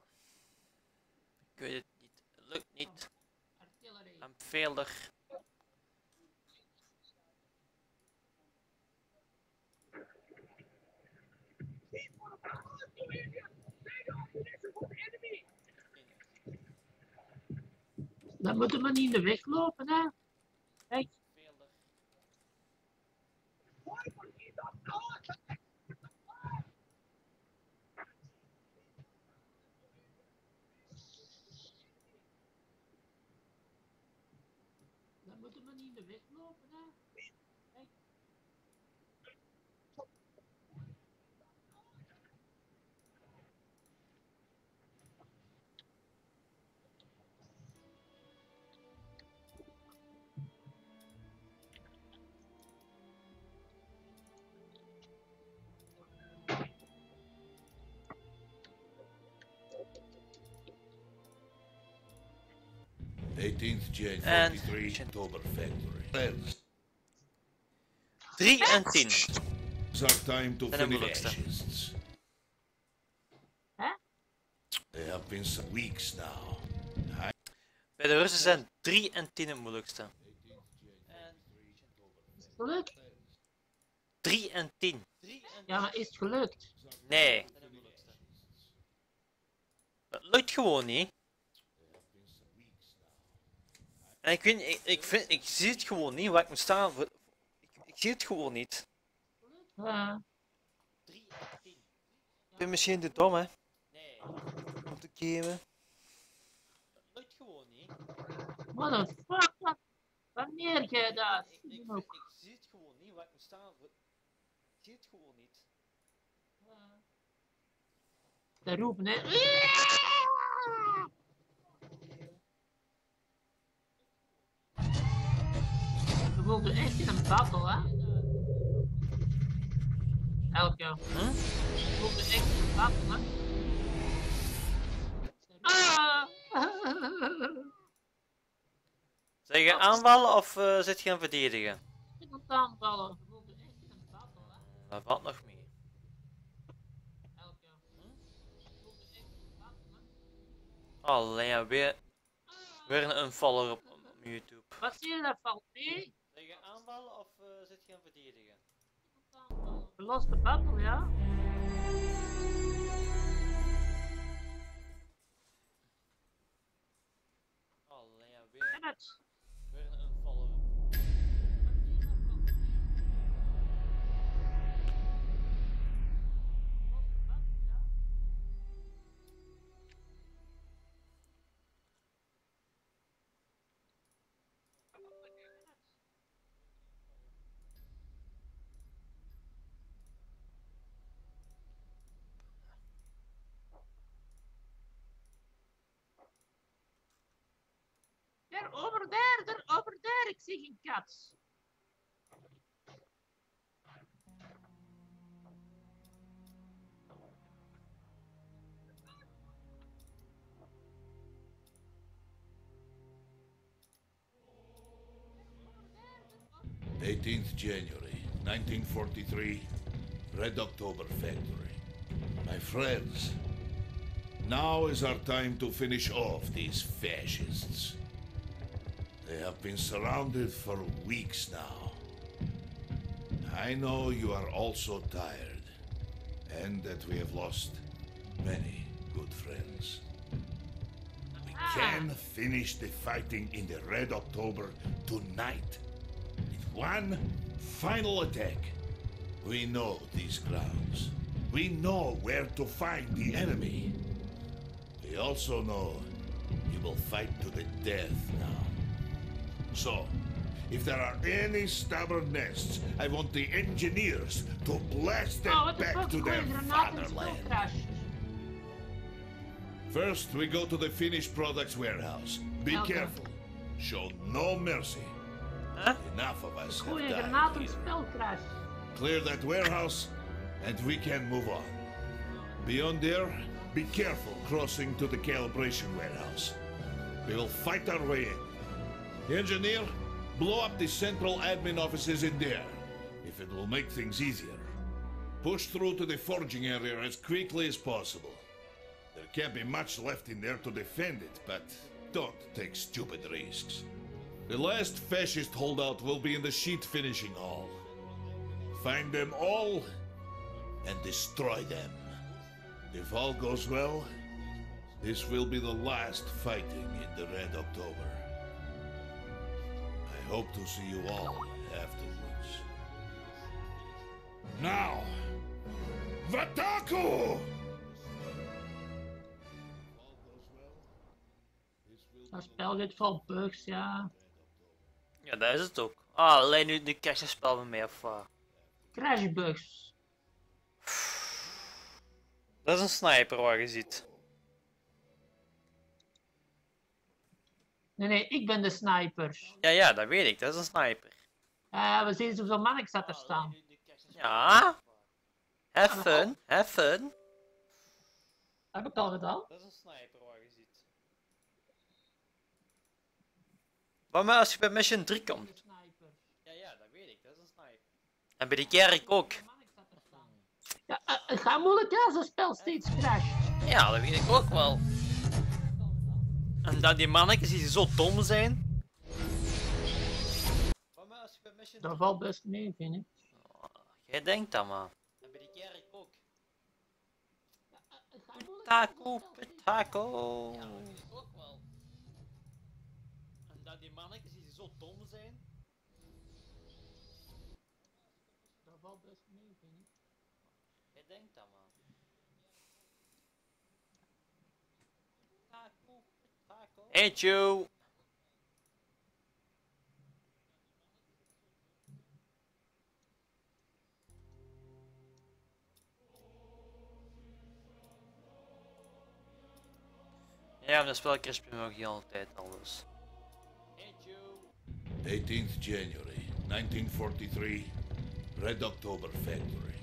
Ik weet het niet. Het lukt niet. Artillerie. Dan moeten we niet in de weg lopen, hè? Kijk, Failure. And- forty three October Factory. Plans. 3 en 10. It's our time to Zijn de finish moeilijkste. Hè? They have been some weeks now. Bij de Russen zijn 3 en 10 het moeilijkste. Is het gelukt? 3 en 10. Ja, maar is het gelukt? Nee. Het lukt gewoon niet. En ik weet niet, ik, ik, vind, ik zie het gewoon niet waar ik moet staan. Voor, ik, ik zie het gewoon niet. Ja. Ik ben misschien te dom, hè? Nee. Om te gamen. Het lukt gewoon niet. What the fuck? Wanneer jij dat? Ik, ik, Ook. ik zie het gewoon niet waar ik moet staan. Voor, ik zie het gewoon niet. Te roepen, hè? [LAUGHS] wilden echt in een battle, hè? Elke. We echt in een battle, hè? Ah! Zeg je aanvallen of eh zit je aan verdedigen? Iemand aanvallen. We wilden echt in een battle, hè? Dat valt nog mee. Elke. We wilden echt in een battle, hè? Alleen ja, weer, weer een follower op, op YouTube. Wat zie je, dat valt mee? Aanvallen of eh, zit je aan verdedigen? De battle, ja? Het. weer over daar, daar, over kat. Eighteenth January, 1943, Red October Factory. My friends, now is our time to finish off these fascists. They have been surrounded for weeks now. I know you are also tired, and that we have lost many good friends. We ah. can finish the fighting in the Red October tonight. With one final attack. We know these grounds. We know where to find the enemy. We also know you will fight to the death now. So, if there are any stubborn nests, I want the engineers to blast them Oh, back to their een granaat in de fatherland. First, we go to the finished products warehouse. Be Okay. careful. Show no mercy. Huh? Enough of us have died granaat in de here. Clear that warehouse, and we can move on. Beyond there, be careful crossing to the calibration warehouse. We will fight our way in. Engineer, blow up the central admin offices in there, if it will make things easier. Push through to the forging area as quickly as possible. There can't be much left in there to defend it, but don't take stupid risks. The last fascist holdout will be in the sheet finishing hall. Find them all and destroy them. If all goes well, this will be the last fighting in the Red October. Hope to see you all afterwards. Now, Vataku! Dat spel dit vol bugs, ja. Ja, dat is het ook. Ah, alleen nu, nu krijg je het spel met mij of wat? Crashbugs. Dat is een sniper waar je ziet. Nee, nee, ik ben de sniper. Ja, ja, dat weet ik. Dat is een sniper. Eh, we zien hoeveel mannix dat er staan. Ja. Have fun, have fun. Heb ik al gedaan? Dat is een sniper waar je ziet. Wat maar als je bij mission 3 komt? Sniper. Ja, ja, dat weet ik. Dat is een sniper. En bij die kerk ook. Er. Ja, eh, het gaat moeilijk als het spel steeds crasht. Ja, dat weet ik ook wel. En dan die mannetjes die zo dom zijn. Maar Dat valt best mee, vind ik. Jij denkt dat man. En bij die kerk ook. Taco, taco. Ja, dat ik ook wel. En dan die mannetjes die zo dom zijn. Dat valt best mee, vind ik. Jij denkt dat man. Taco, taco. Eet you. Ja, maar dat spel crisp me nog heel de tijd al dus. Eet you. 18th January, 1943, Red October Factory.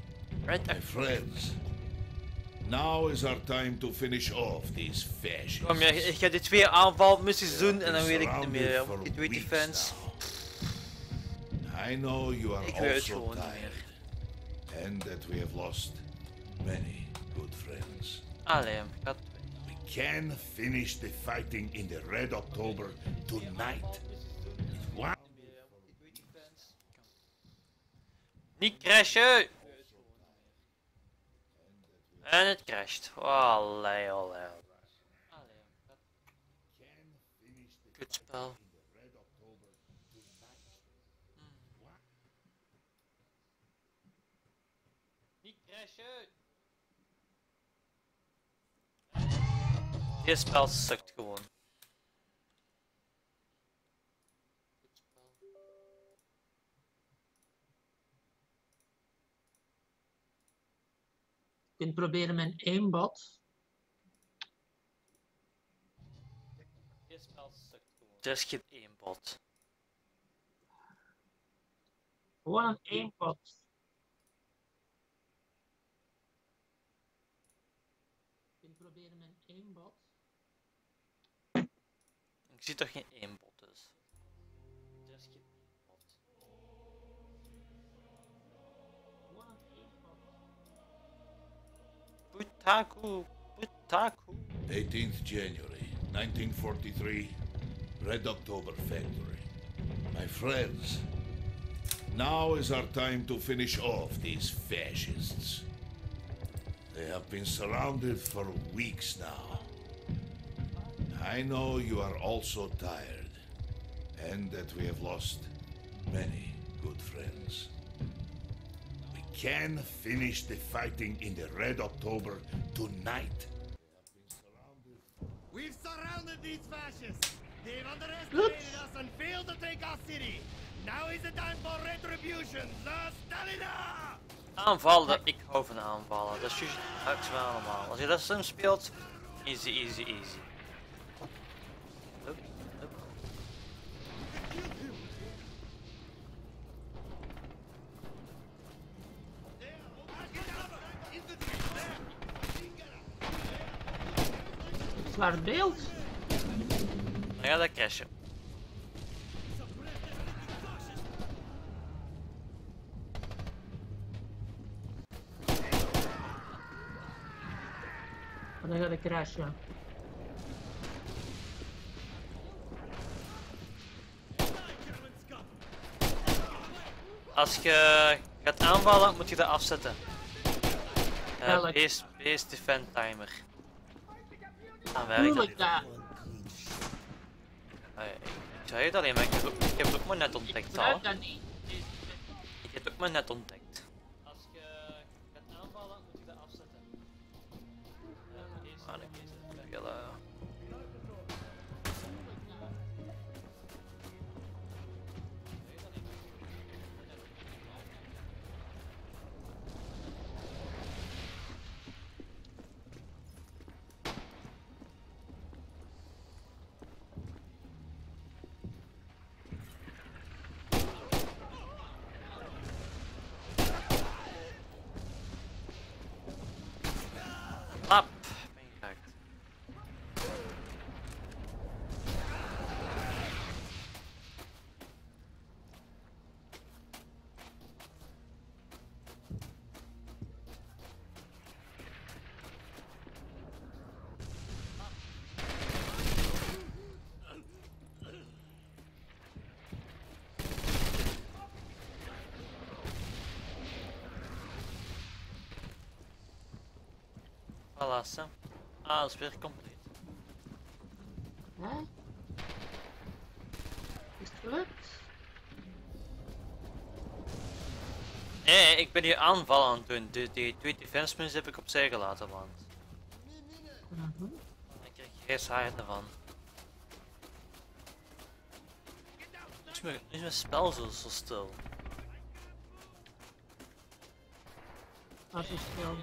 Red My friends, now is our time to finish off these fascists. Kom, je, ik ga die twee aanvalmissies doen en dan weet ik niet surrounded meer. Ik weet die fans. now. I know you are Ik weet het also niet tired, and that we have lost many good friends. Allee, gaat. We can finish the fighting in the Red October tonight. Niet crashen! En het crasht. Allee, allee. Allee. Kut spel. Niet crashen! Dit spel sukt gewoon. Je kunt proberen met een aimbot. Dit spel sukt gewoon. Er is geen één bot. Gewoon een één pot. Ik proberen met één bot. Ik zie toch geen één bot Putaku, Putaku. 18th January, 1943, Red October Factory. My friends, now is our time to finish off these fascists. They have been surrounded for weeks now. I know you are also tired, and that we have lost many good friends. We can finish the fighting in the Red October tonight. We've surrounded these fascists. They've underestimated us and failed to take our city. Now is the time for retribution. The Stalina! Aanvallen, ik hou van aanvallen. Dat is juist het wel allemaal. Als je dat slim speelt, easy, easy, easy. Beeld. Dan gaat dat crashen. En dan gaat ik crashen. Als je gaat aanvallen, moet je dat afzetten. Uh, base, base defend timer. Dan werkt dat. Ik zei het alleen, maar ik heb, ook- ik heb het ook maar net ontdekt al. Ik heb het ook maar net ontdekt. Ah, dat is weer compleet. Hè? Is het gelukt? Nee, ik ben hier aanval aan het doen. De, die twee heb ik opzij gelaten, want Mhm. ik krijg geen saai ervan. Is mijn, is mijn spel zo, zo stil. Als je stil.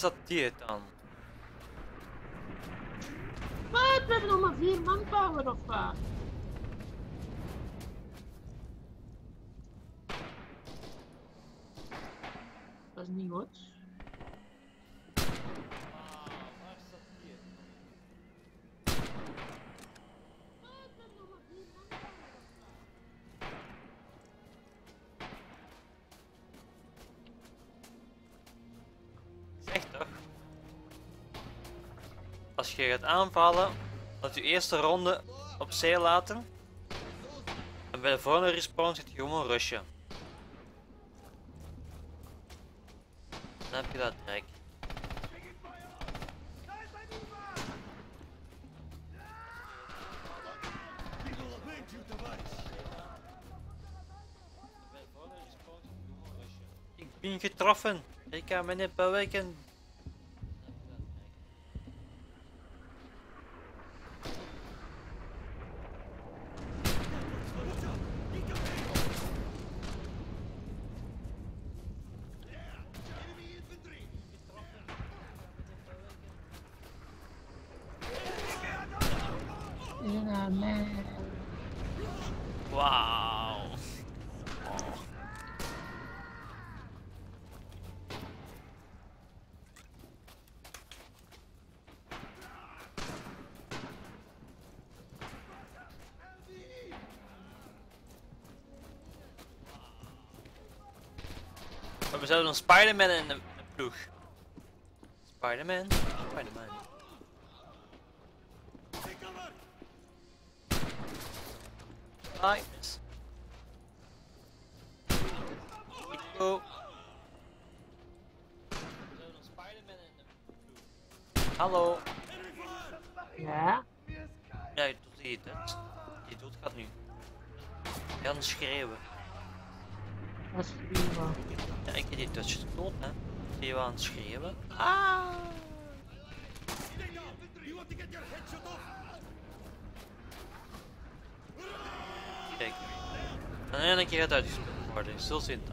Zat die het dan? Wat? We hebben nog maar vier manpower of wat? Gaat aanvallen, dat je eerste ronde opzij laten. En bij de volgende respawn zit je gewoon rushen. Dan heb je dat trek. Ik ben getroffen. Ik kan me niet bewegen. Zouden een Spider-Man in de ploeg. Spider-Man, Spider-Man. Worden.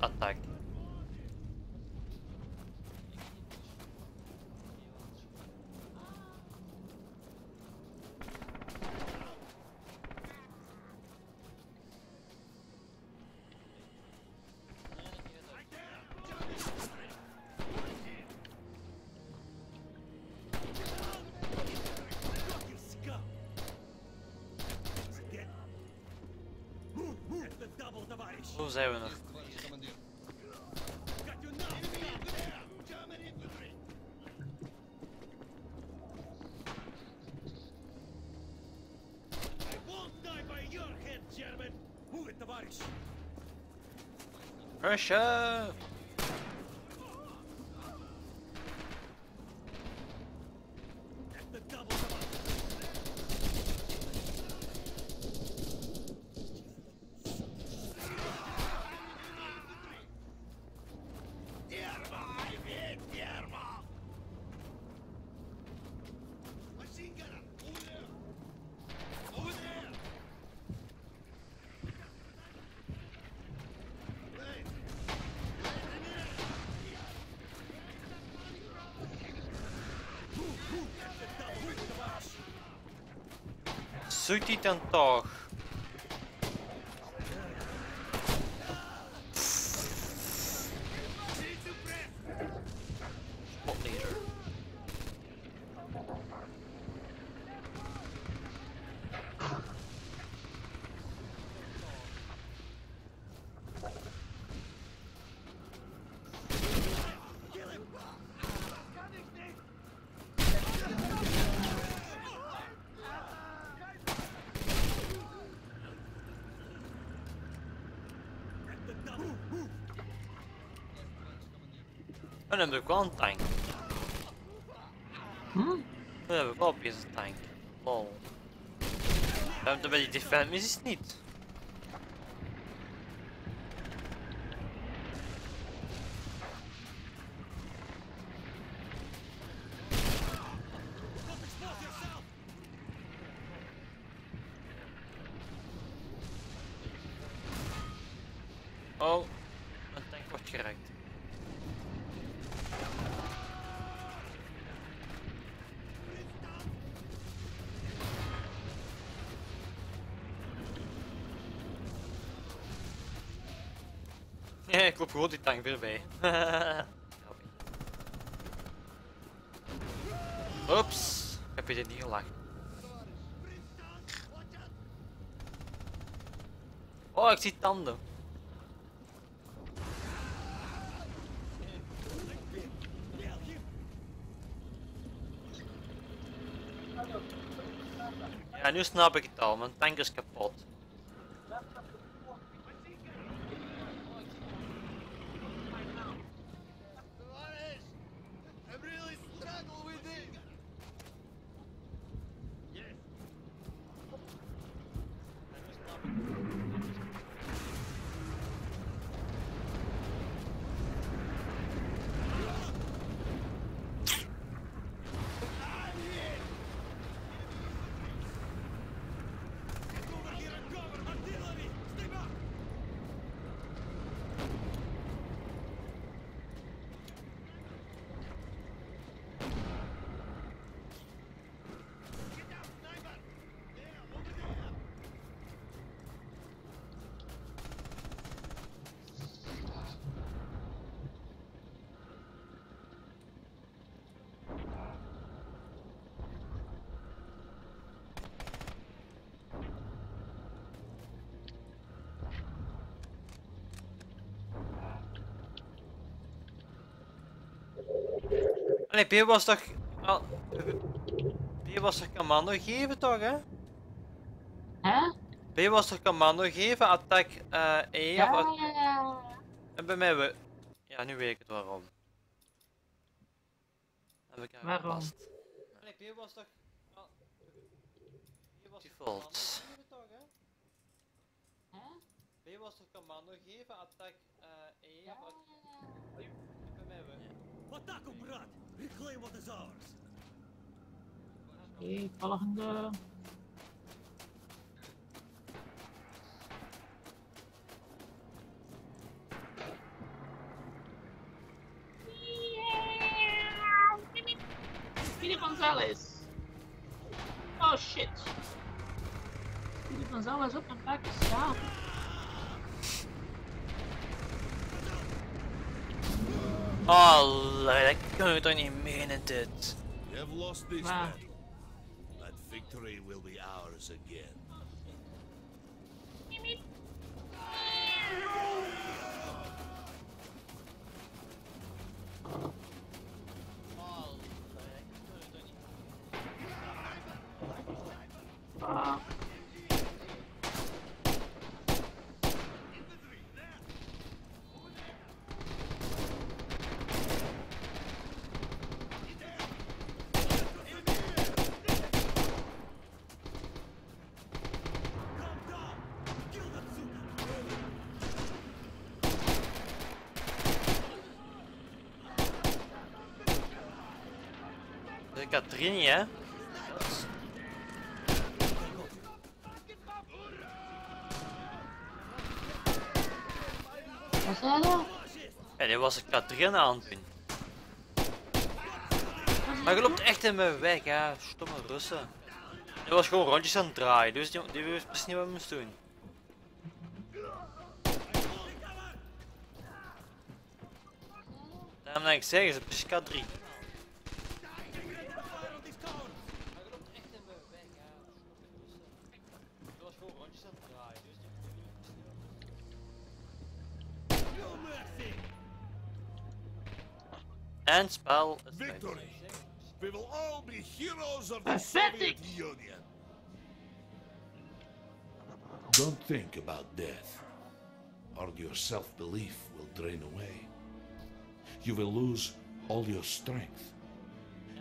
Zo zit het attack. Russia! statyti ant to En dan heb ik wel een tank. Hm? Dan heb ik wel opeens een tank. Lol. Bij die missies het niet. Loop gewoon die tank weer bij. [LAUGHS] Oeps, heb je dit niet gelachen? Oh, ik zie tanden. Ja, nu snap ik het al, mijn tank is kapot. I'm really struggling with it! Yes! Get over here and cover artillery! Nee, B was toch... B was toch commando geven toch, hè? Hè? B was toch commando geven, attack eh E Ja, of... ja, ja. En bij mij we... Ja, nu weet ik het lost this Wow. Hè? Wat zei dat? Ja, die was ik Katrien aan het doen. Maar je loopt echt in mijn weg, ja. Stomme Russen. Die was gewoon rondjes aan het draaien, dus die, die wist precies niet wat we moesten doen. Daarom denk ik zeggen, ze precies K3. En het spel. Victory! We will all be heroes of the Soviet Union. Don't think about death, or your self-belief will drain away. You will lose all your strength.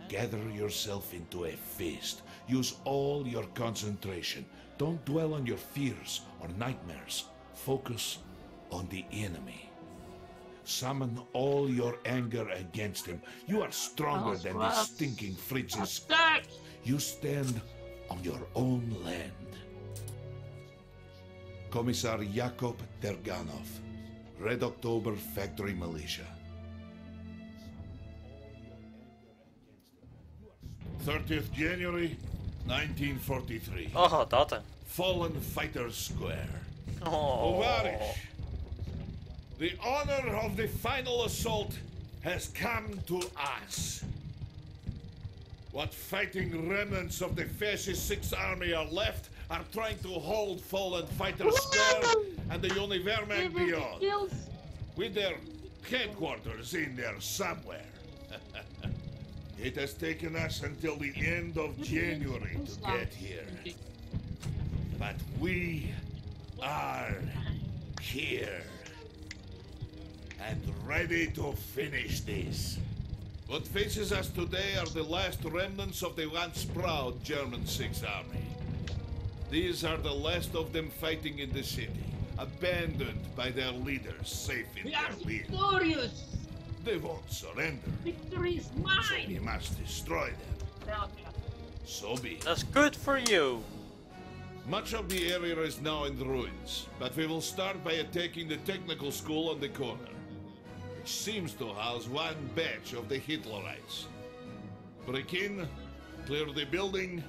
Gather yourself into a fist. Use all your concentration. Don't dwell on your fears or nightmares. Focus on the enemy. Summon all your anger against him. You are stronger Alles than kwaad. these stinking fritzes. Attack! You stand on your own land. Commissar Jakob Derganov, Red October Factory Militia. 30th January 1943. Oh, dat hè. Fallen Fighters Square. Oh. Tovarish, the honor of the final assault has come to us. What fighting remnants of the fascist Sixth Army are left are trying to hold Fallen Fighters Square and the Univermag beyond, with their headquarters in there somewhere. [LAUGHS] it has taken us until the end of January to get here. But we are here and ready to finish this. What faces us today are the last remnants of the once proud German Sixth Army. These are the last of them fighting in the city, abandoned by their leaders, safe in We are their bed. victorious! They won't surrender, Victory is so we must destroy them. So be it. That's good for you. Much of the area is now in ruins, but we will start by attacking the technical school on the corner, which seems to house one batch of the Hitlerites. Break in, clear the building,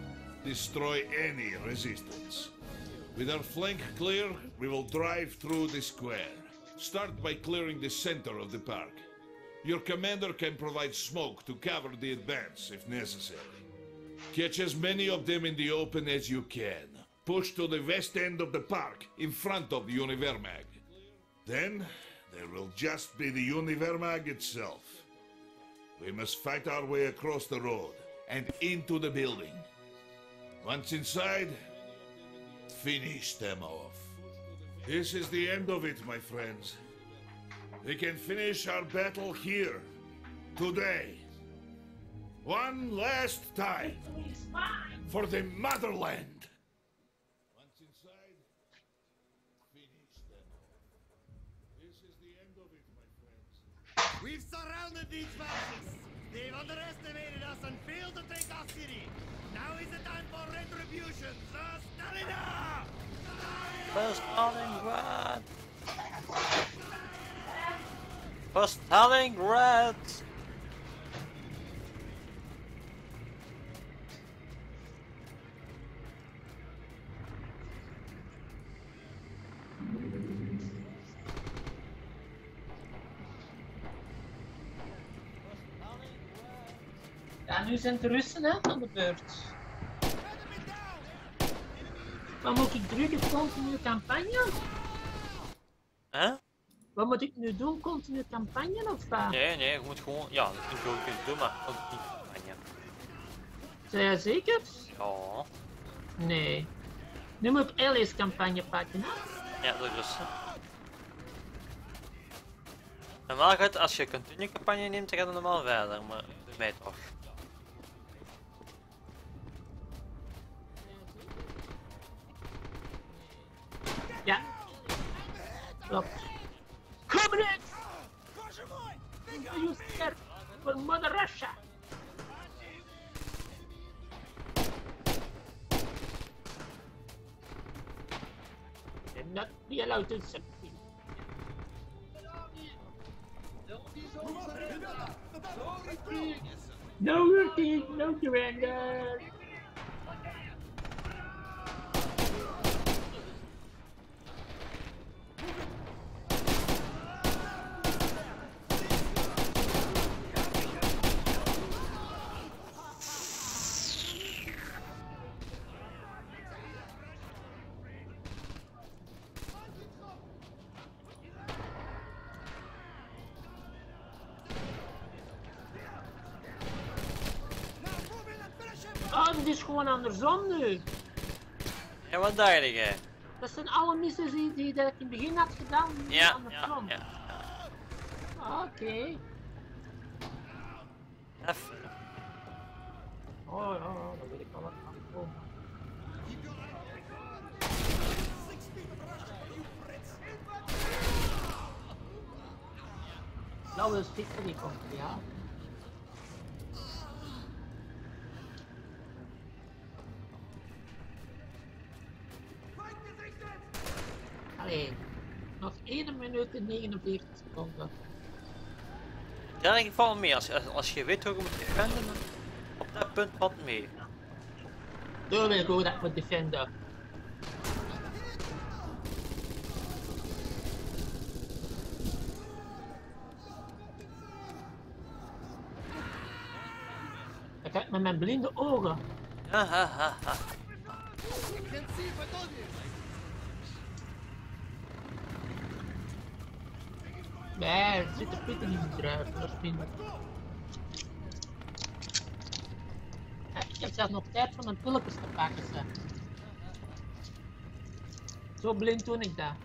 destroy any resistance. With our flank clear, we will drive through the square. Start by clearing the center of the park. Your commander can provide smoke to cover the advance if necessary. Catch as many of them in the open as you can. Push to the west end of the park, in front of the Univermag. Then, there will just be the Univermag itself. We must fight our way across the road and into the building. Once inside, finish them off. This is the end of it, my friends. We can finish our battle here, today. One last time for the motherland. Once inside, finish them off. This is the end of it, my friends. We've surrounded these fascists. They've underestimated us and failed to take our city. Now is the time for retribution. The Stalina! For Stalingrad! For Stalingrad! Nu zijn de Russen hè, aan de beurt. Wat moet ik drukken? Continue campagne? Hè? Wat moet ik nu doen? Continue campagne of wat? Nee, nee, je moet gewoon. Ja, dat kun je kunnen doen, maar ook niet campagne. Zijn jij zeker? Ja, Nee. Nu moet ik Alice campagne pakken. Hè? ja, de Russen. Normaal gaat als je continue campagne neemt, dan gaat het normaal verder, maar bij mij toch. Klopt. Comrades! Are you scared for Mother Russia? And not be allowed to succeed. No routine, no surrender. Ja, jij? Dat zijn alle missies die, die dat ik in het begin had gedaan, Ja, ja, andersom. ja. Ah, Oké. Even. Oh, ja, ja, dan weet ik wel wat kan komen. Nou, dat is dik voor die komt, ja. 49 seconden. Ja, ik val mee. Als, als, als je weet hoe je moet defenden, dan op dat punt valt het mee. There we go, that would defender. Ik kijk met mijn blinde ogen. Ha ha ha ha. Nee, er zitten pitten in de druif, dat minder. Ja, Ik heb zelfs nog tijd van mijn tulpjes te pakken, zeg. Zo blind toen ik dat.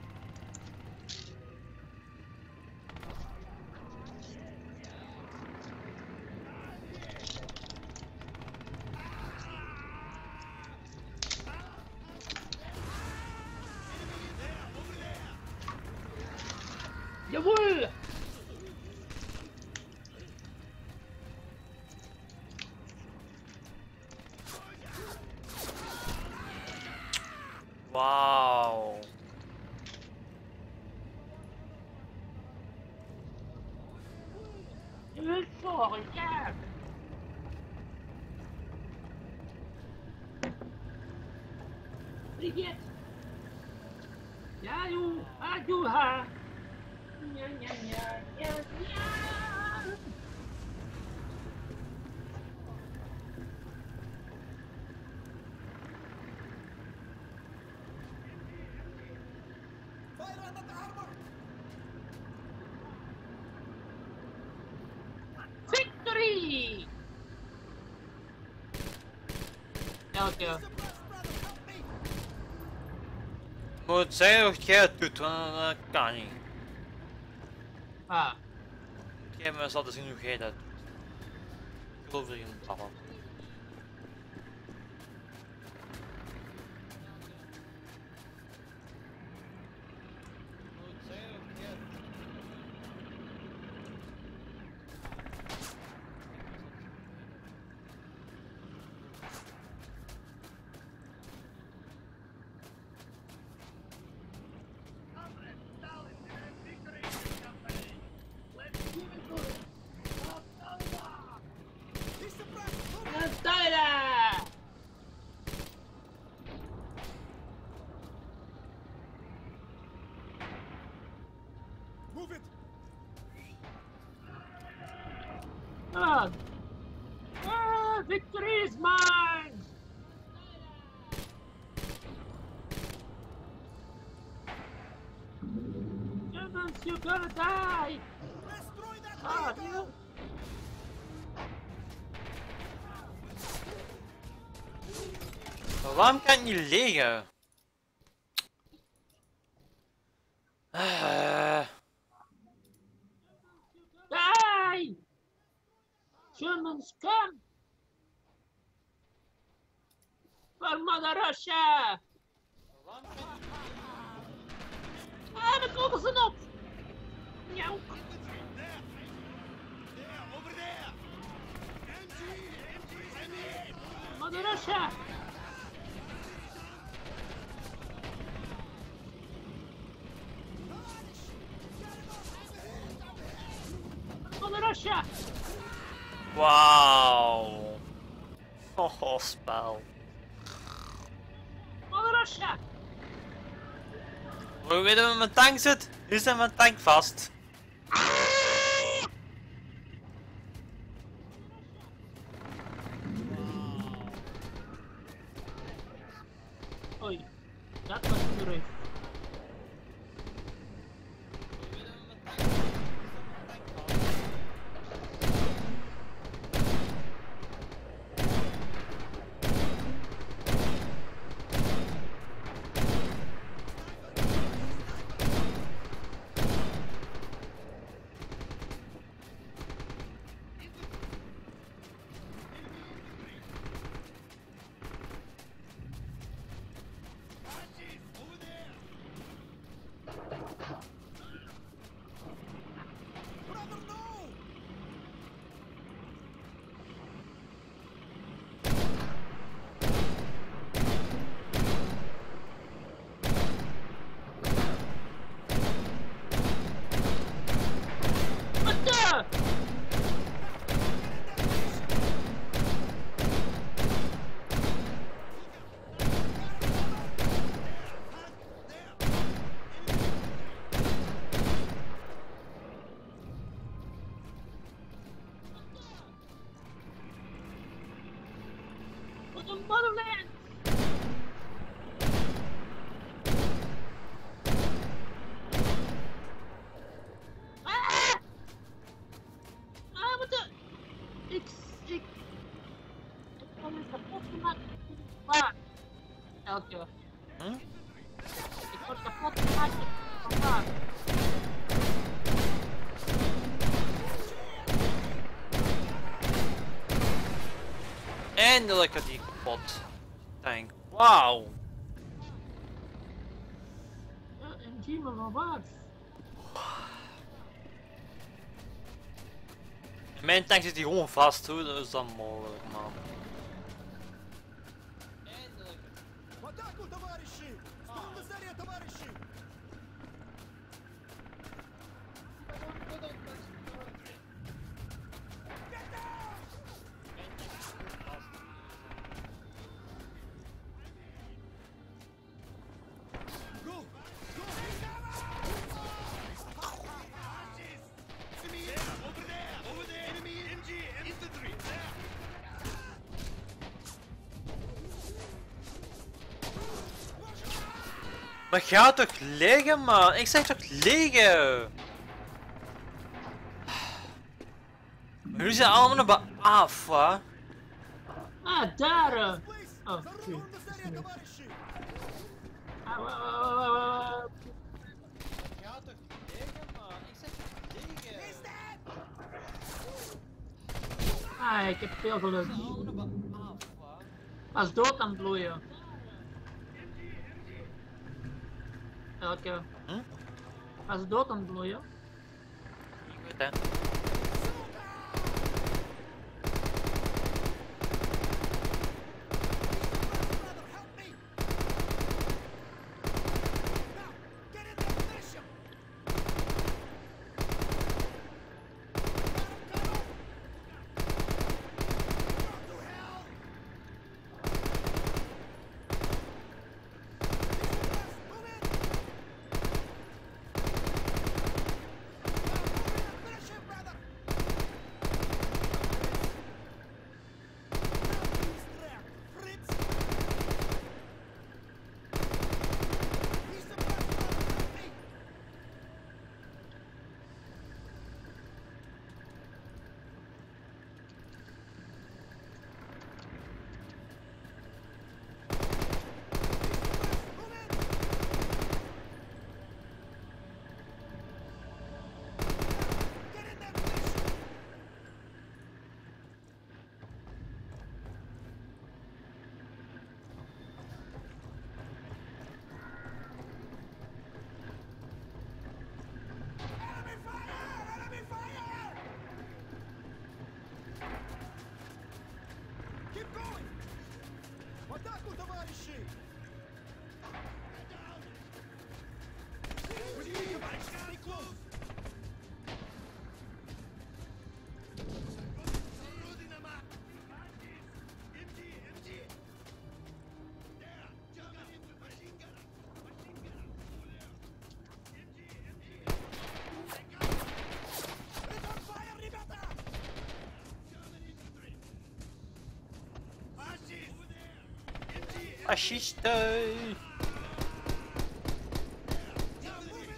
Zeg wat jij het doet, want dat kan niet. Ah. Jij me eens laten zien hoe jij dat doet. Ik geloof er in het allemaal. Warum kann die legal. spel. Russia! Hoe weten we mijn tank zit? Nu zijn mijn tank vast. lelijke die pot Tank. Wauw. OMG, maar wat wat? Mijn tank zit hier gewoon vast, hoor, dat is dan mooi. Ga toch liggen, man. Ik zeg toch liggen. Jullie zijn allemaal naar ba af, hè? Ah, daar. Uh. Oh, shit. Ah, ah, ik heb veel geluk. Pas dood aan het bloeien. Oké. Hm? Was dood aan het bloeien. Goed, Fascisten! Now move in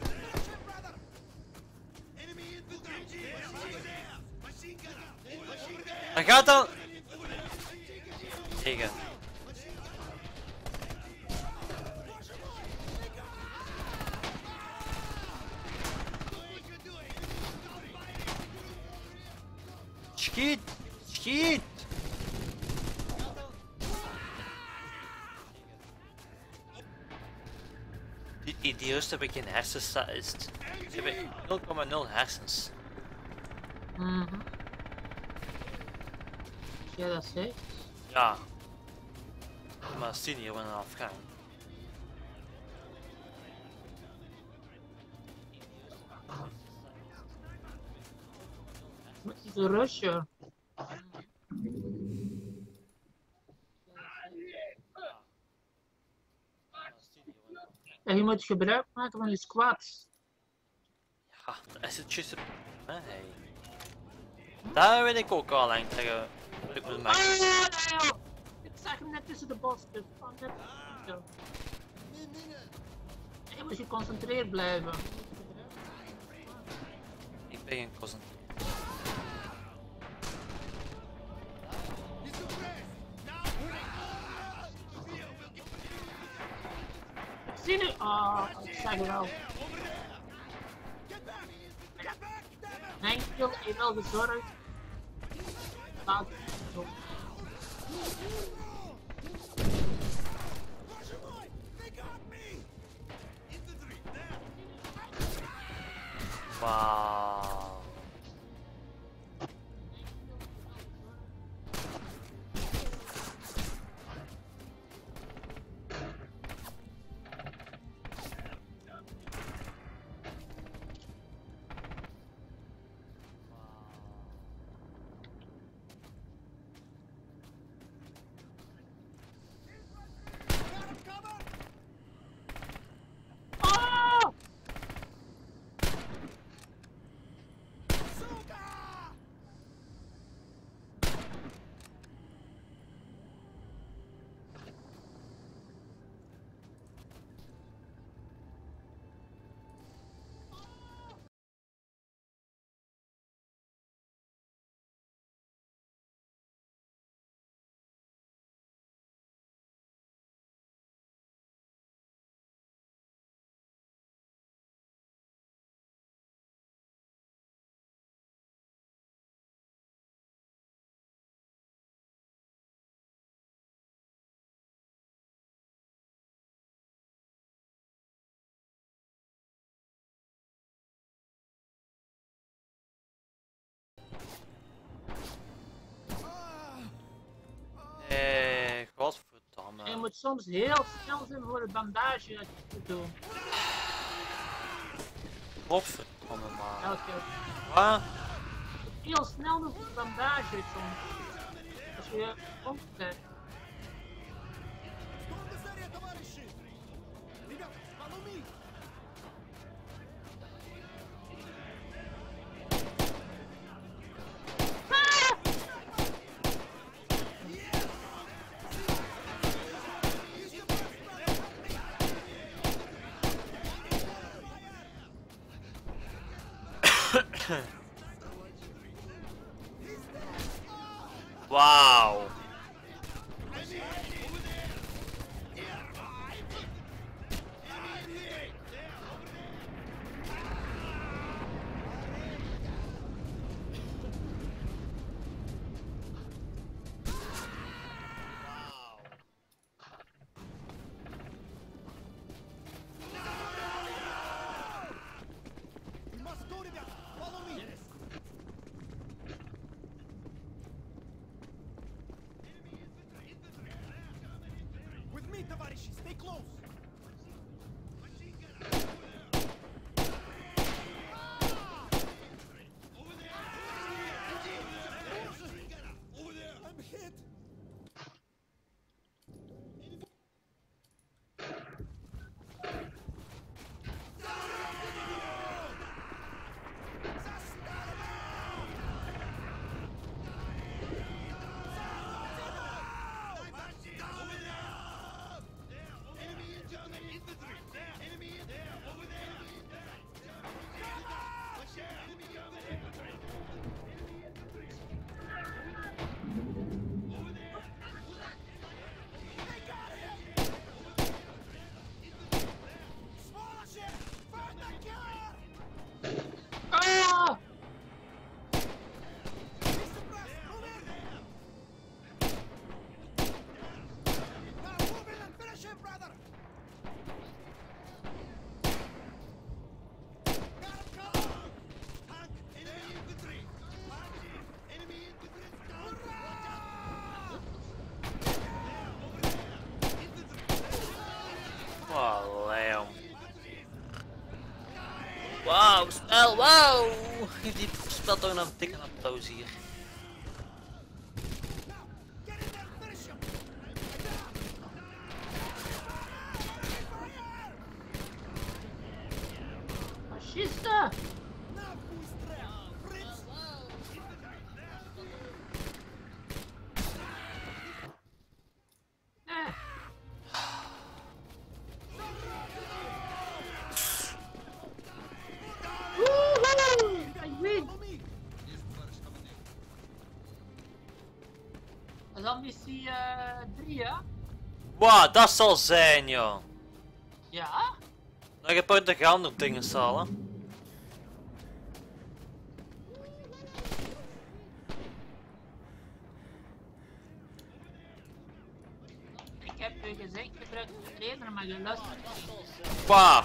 Die idioot hebben geen hersens, dat is het. Ze hebben 0,0 hersens. Mhm. Als jij dat zegt. Ja. Maar zien hier wel afgaan. Wat is een rusje? Moet gebruik maken van je squads. Ja, dat is het juist. Nee. Daar weet ik ook al lang tegen. Ik Ah. Ik zag hem net tussen de bosjes. Oh, net. Je moet geconcentreerd blijven. Ik ben geen Ik het wel. Henk wil je wel gezorgd. Laat zo. Nee, godverdamme. Je moet soms heel snel zijn voor het bandage dat je moet doen. Godverdamme man. Elke keer. Wat? Heel snel doen voor het bandage soms. Als je omkijkt. Stay close! Spel, wauw. Geef [LAUGHS] die spel toch een dikke applaus hier. Wauw, dat zal zijn, joh. Ja? Nou, ik heb uit de nog dingen. Ik heb u gezegd, gebruik de trainer, maar je luistert niet. Wauw.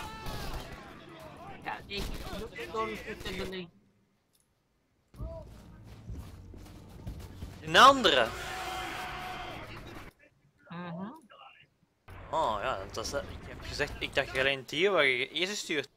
Ja, ik doe het door uw vertelling. Een andere. Mhm. Oh ja, dat is, ik heb gezegd, ik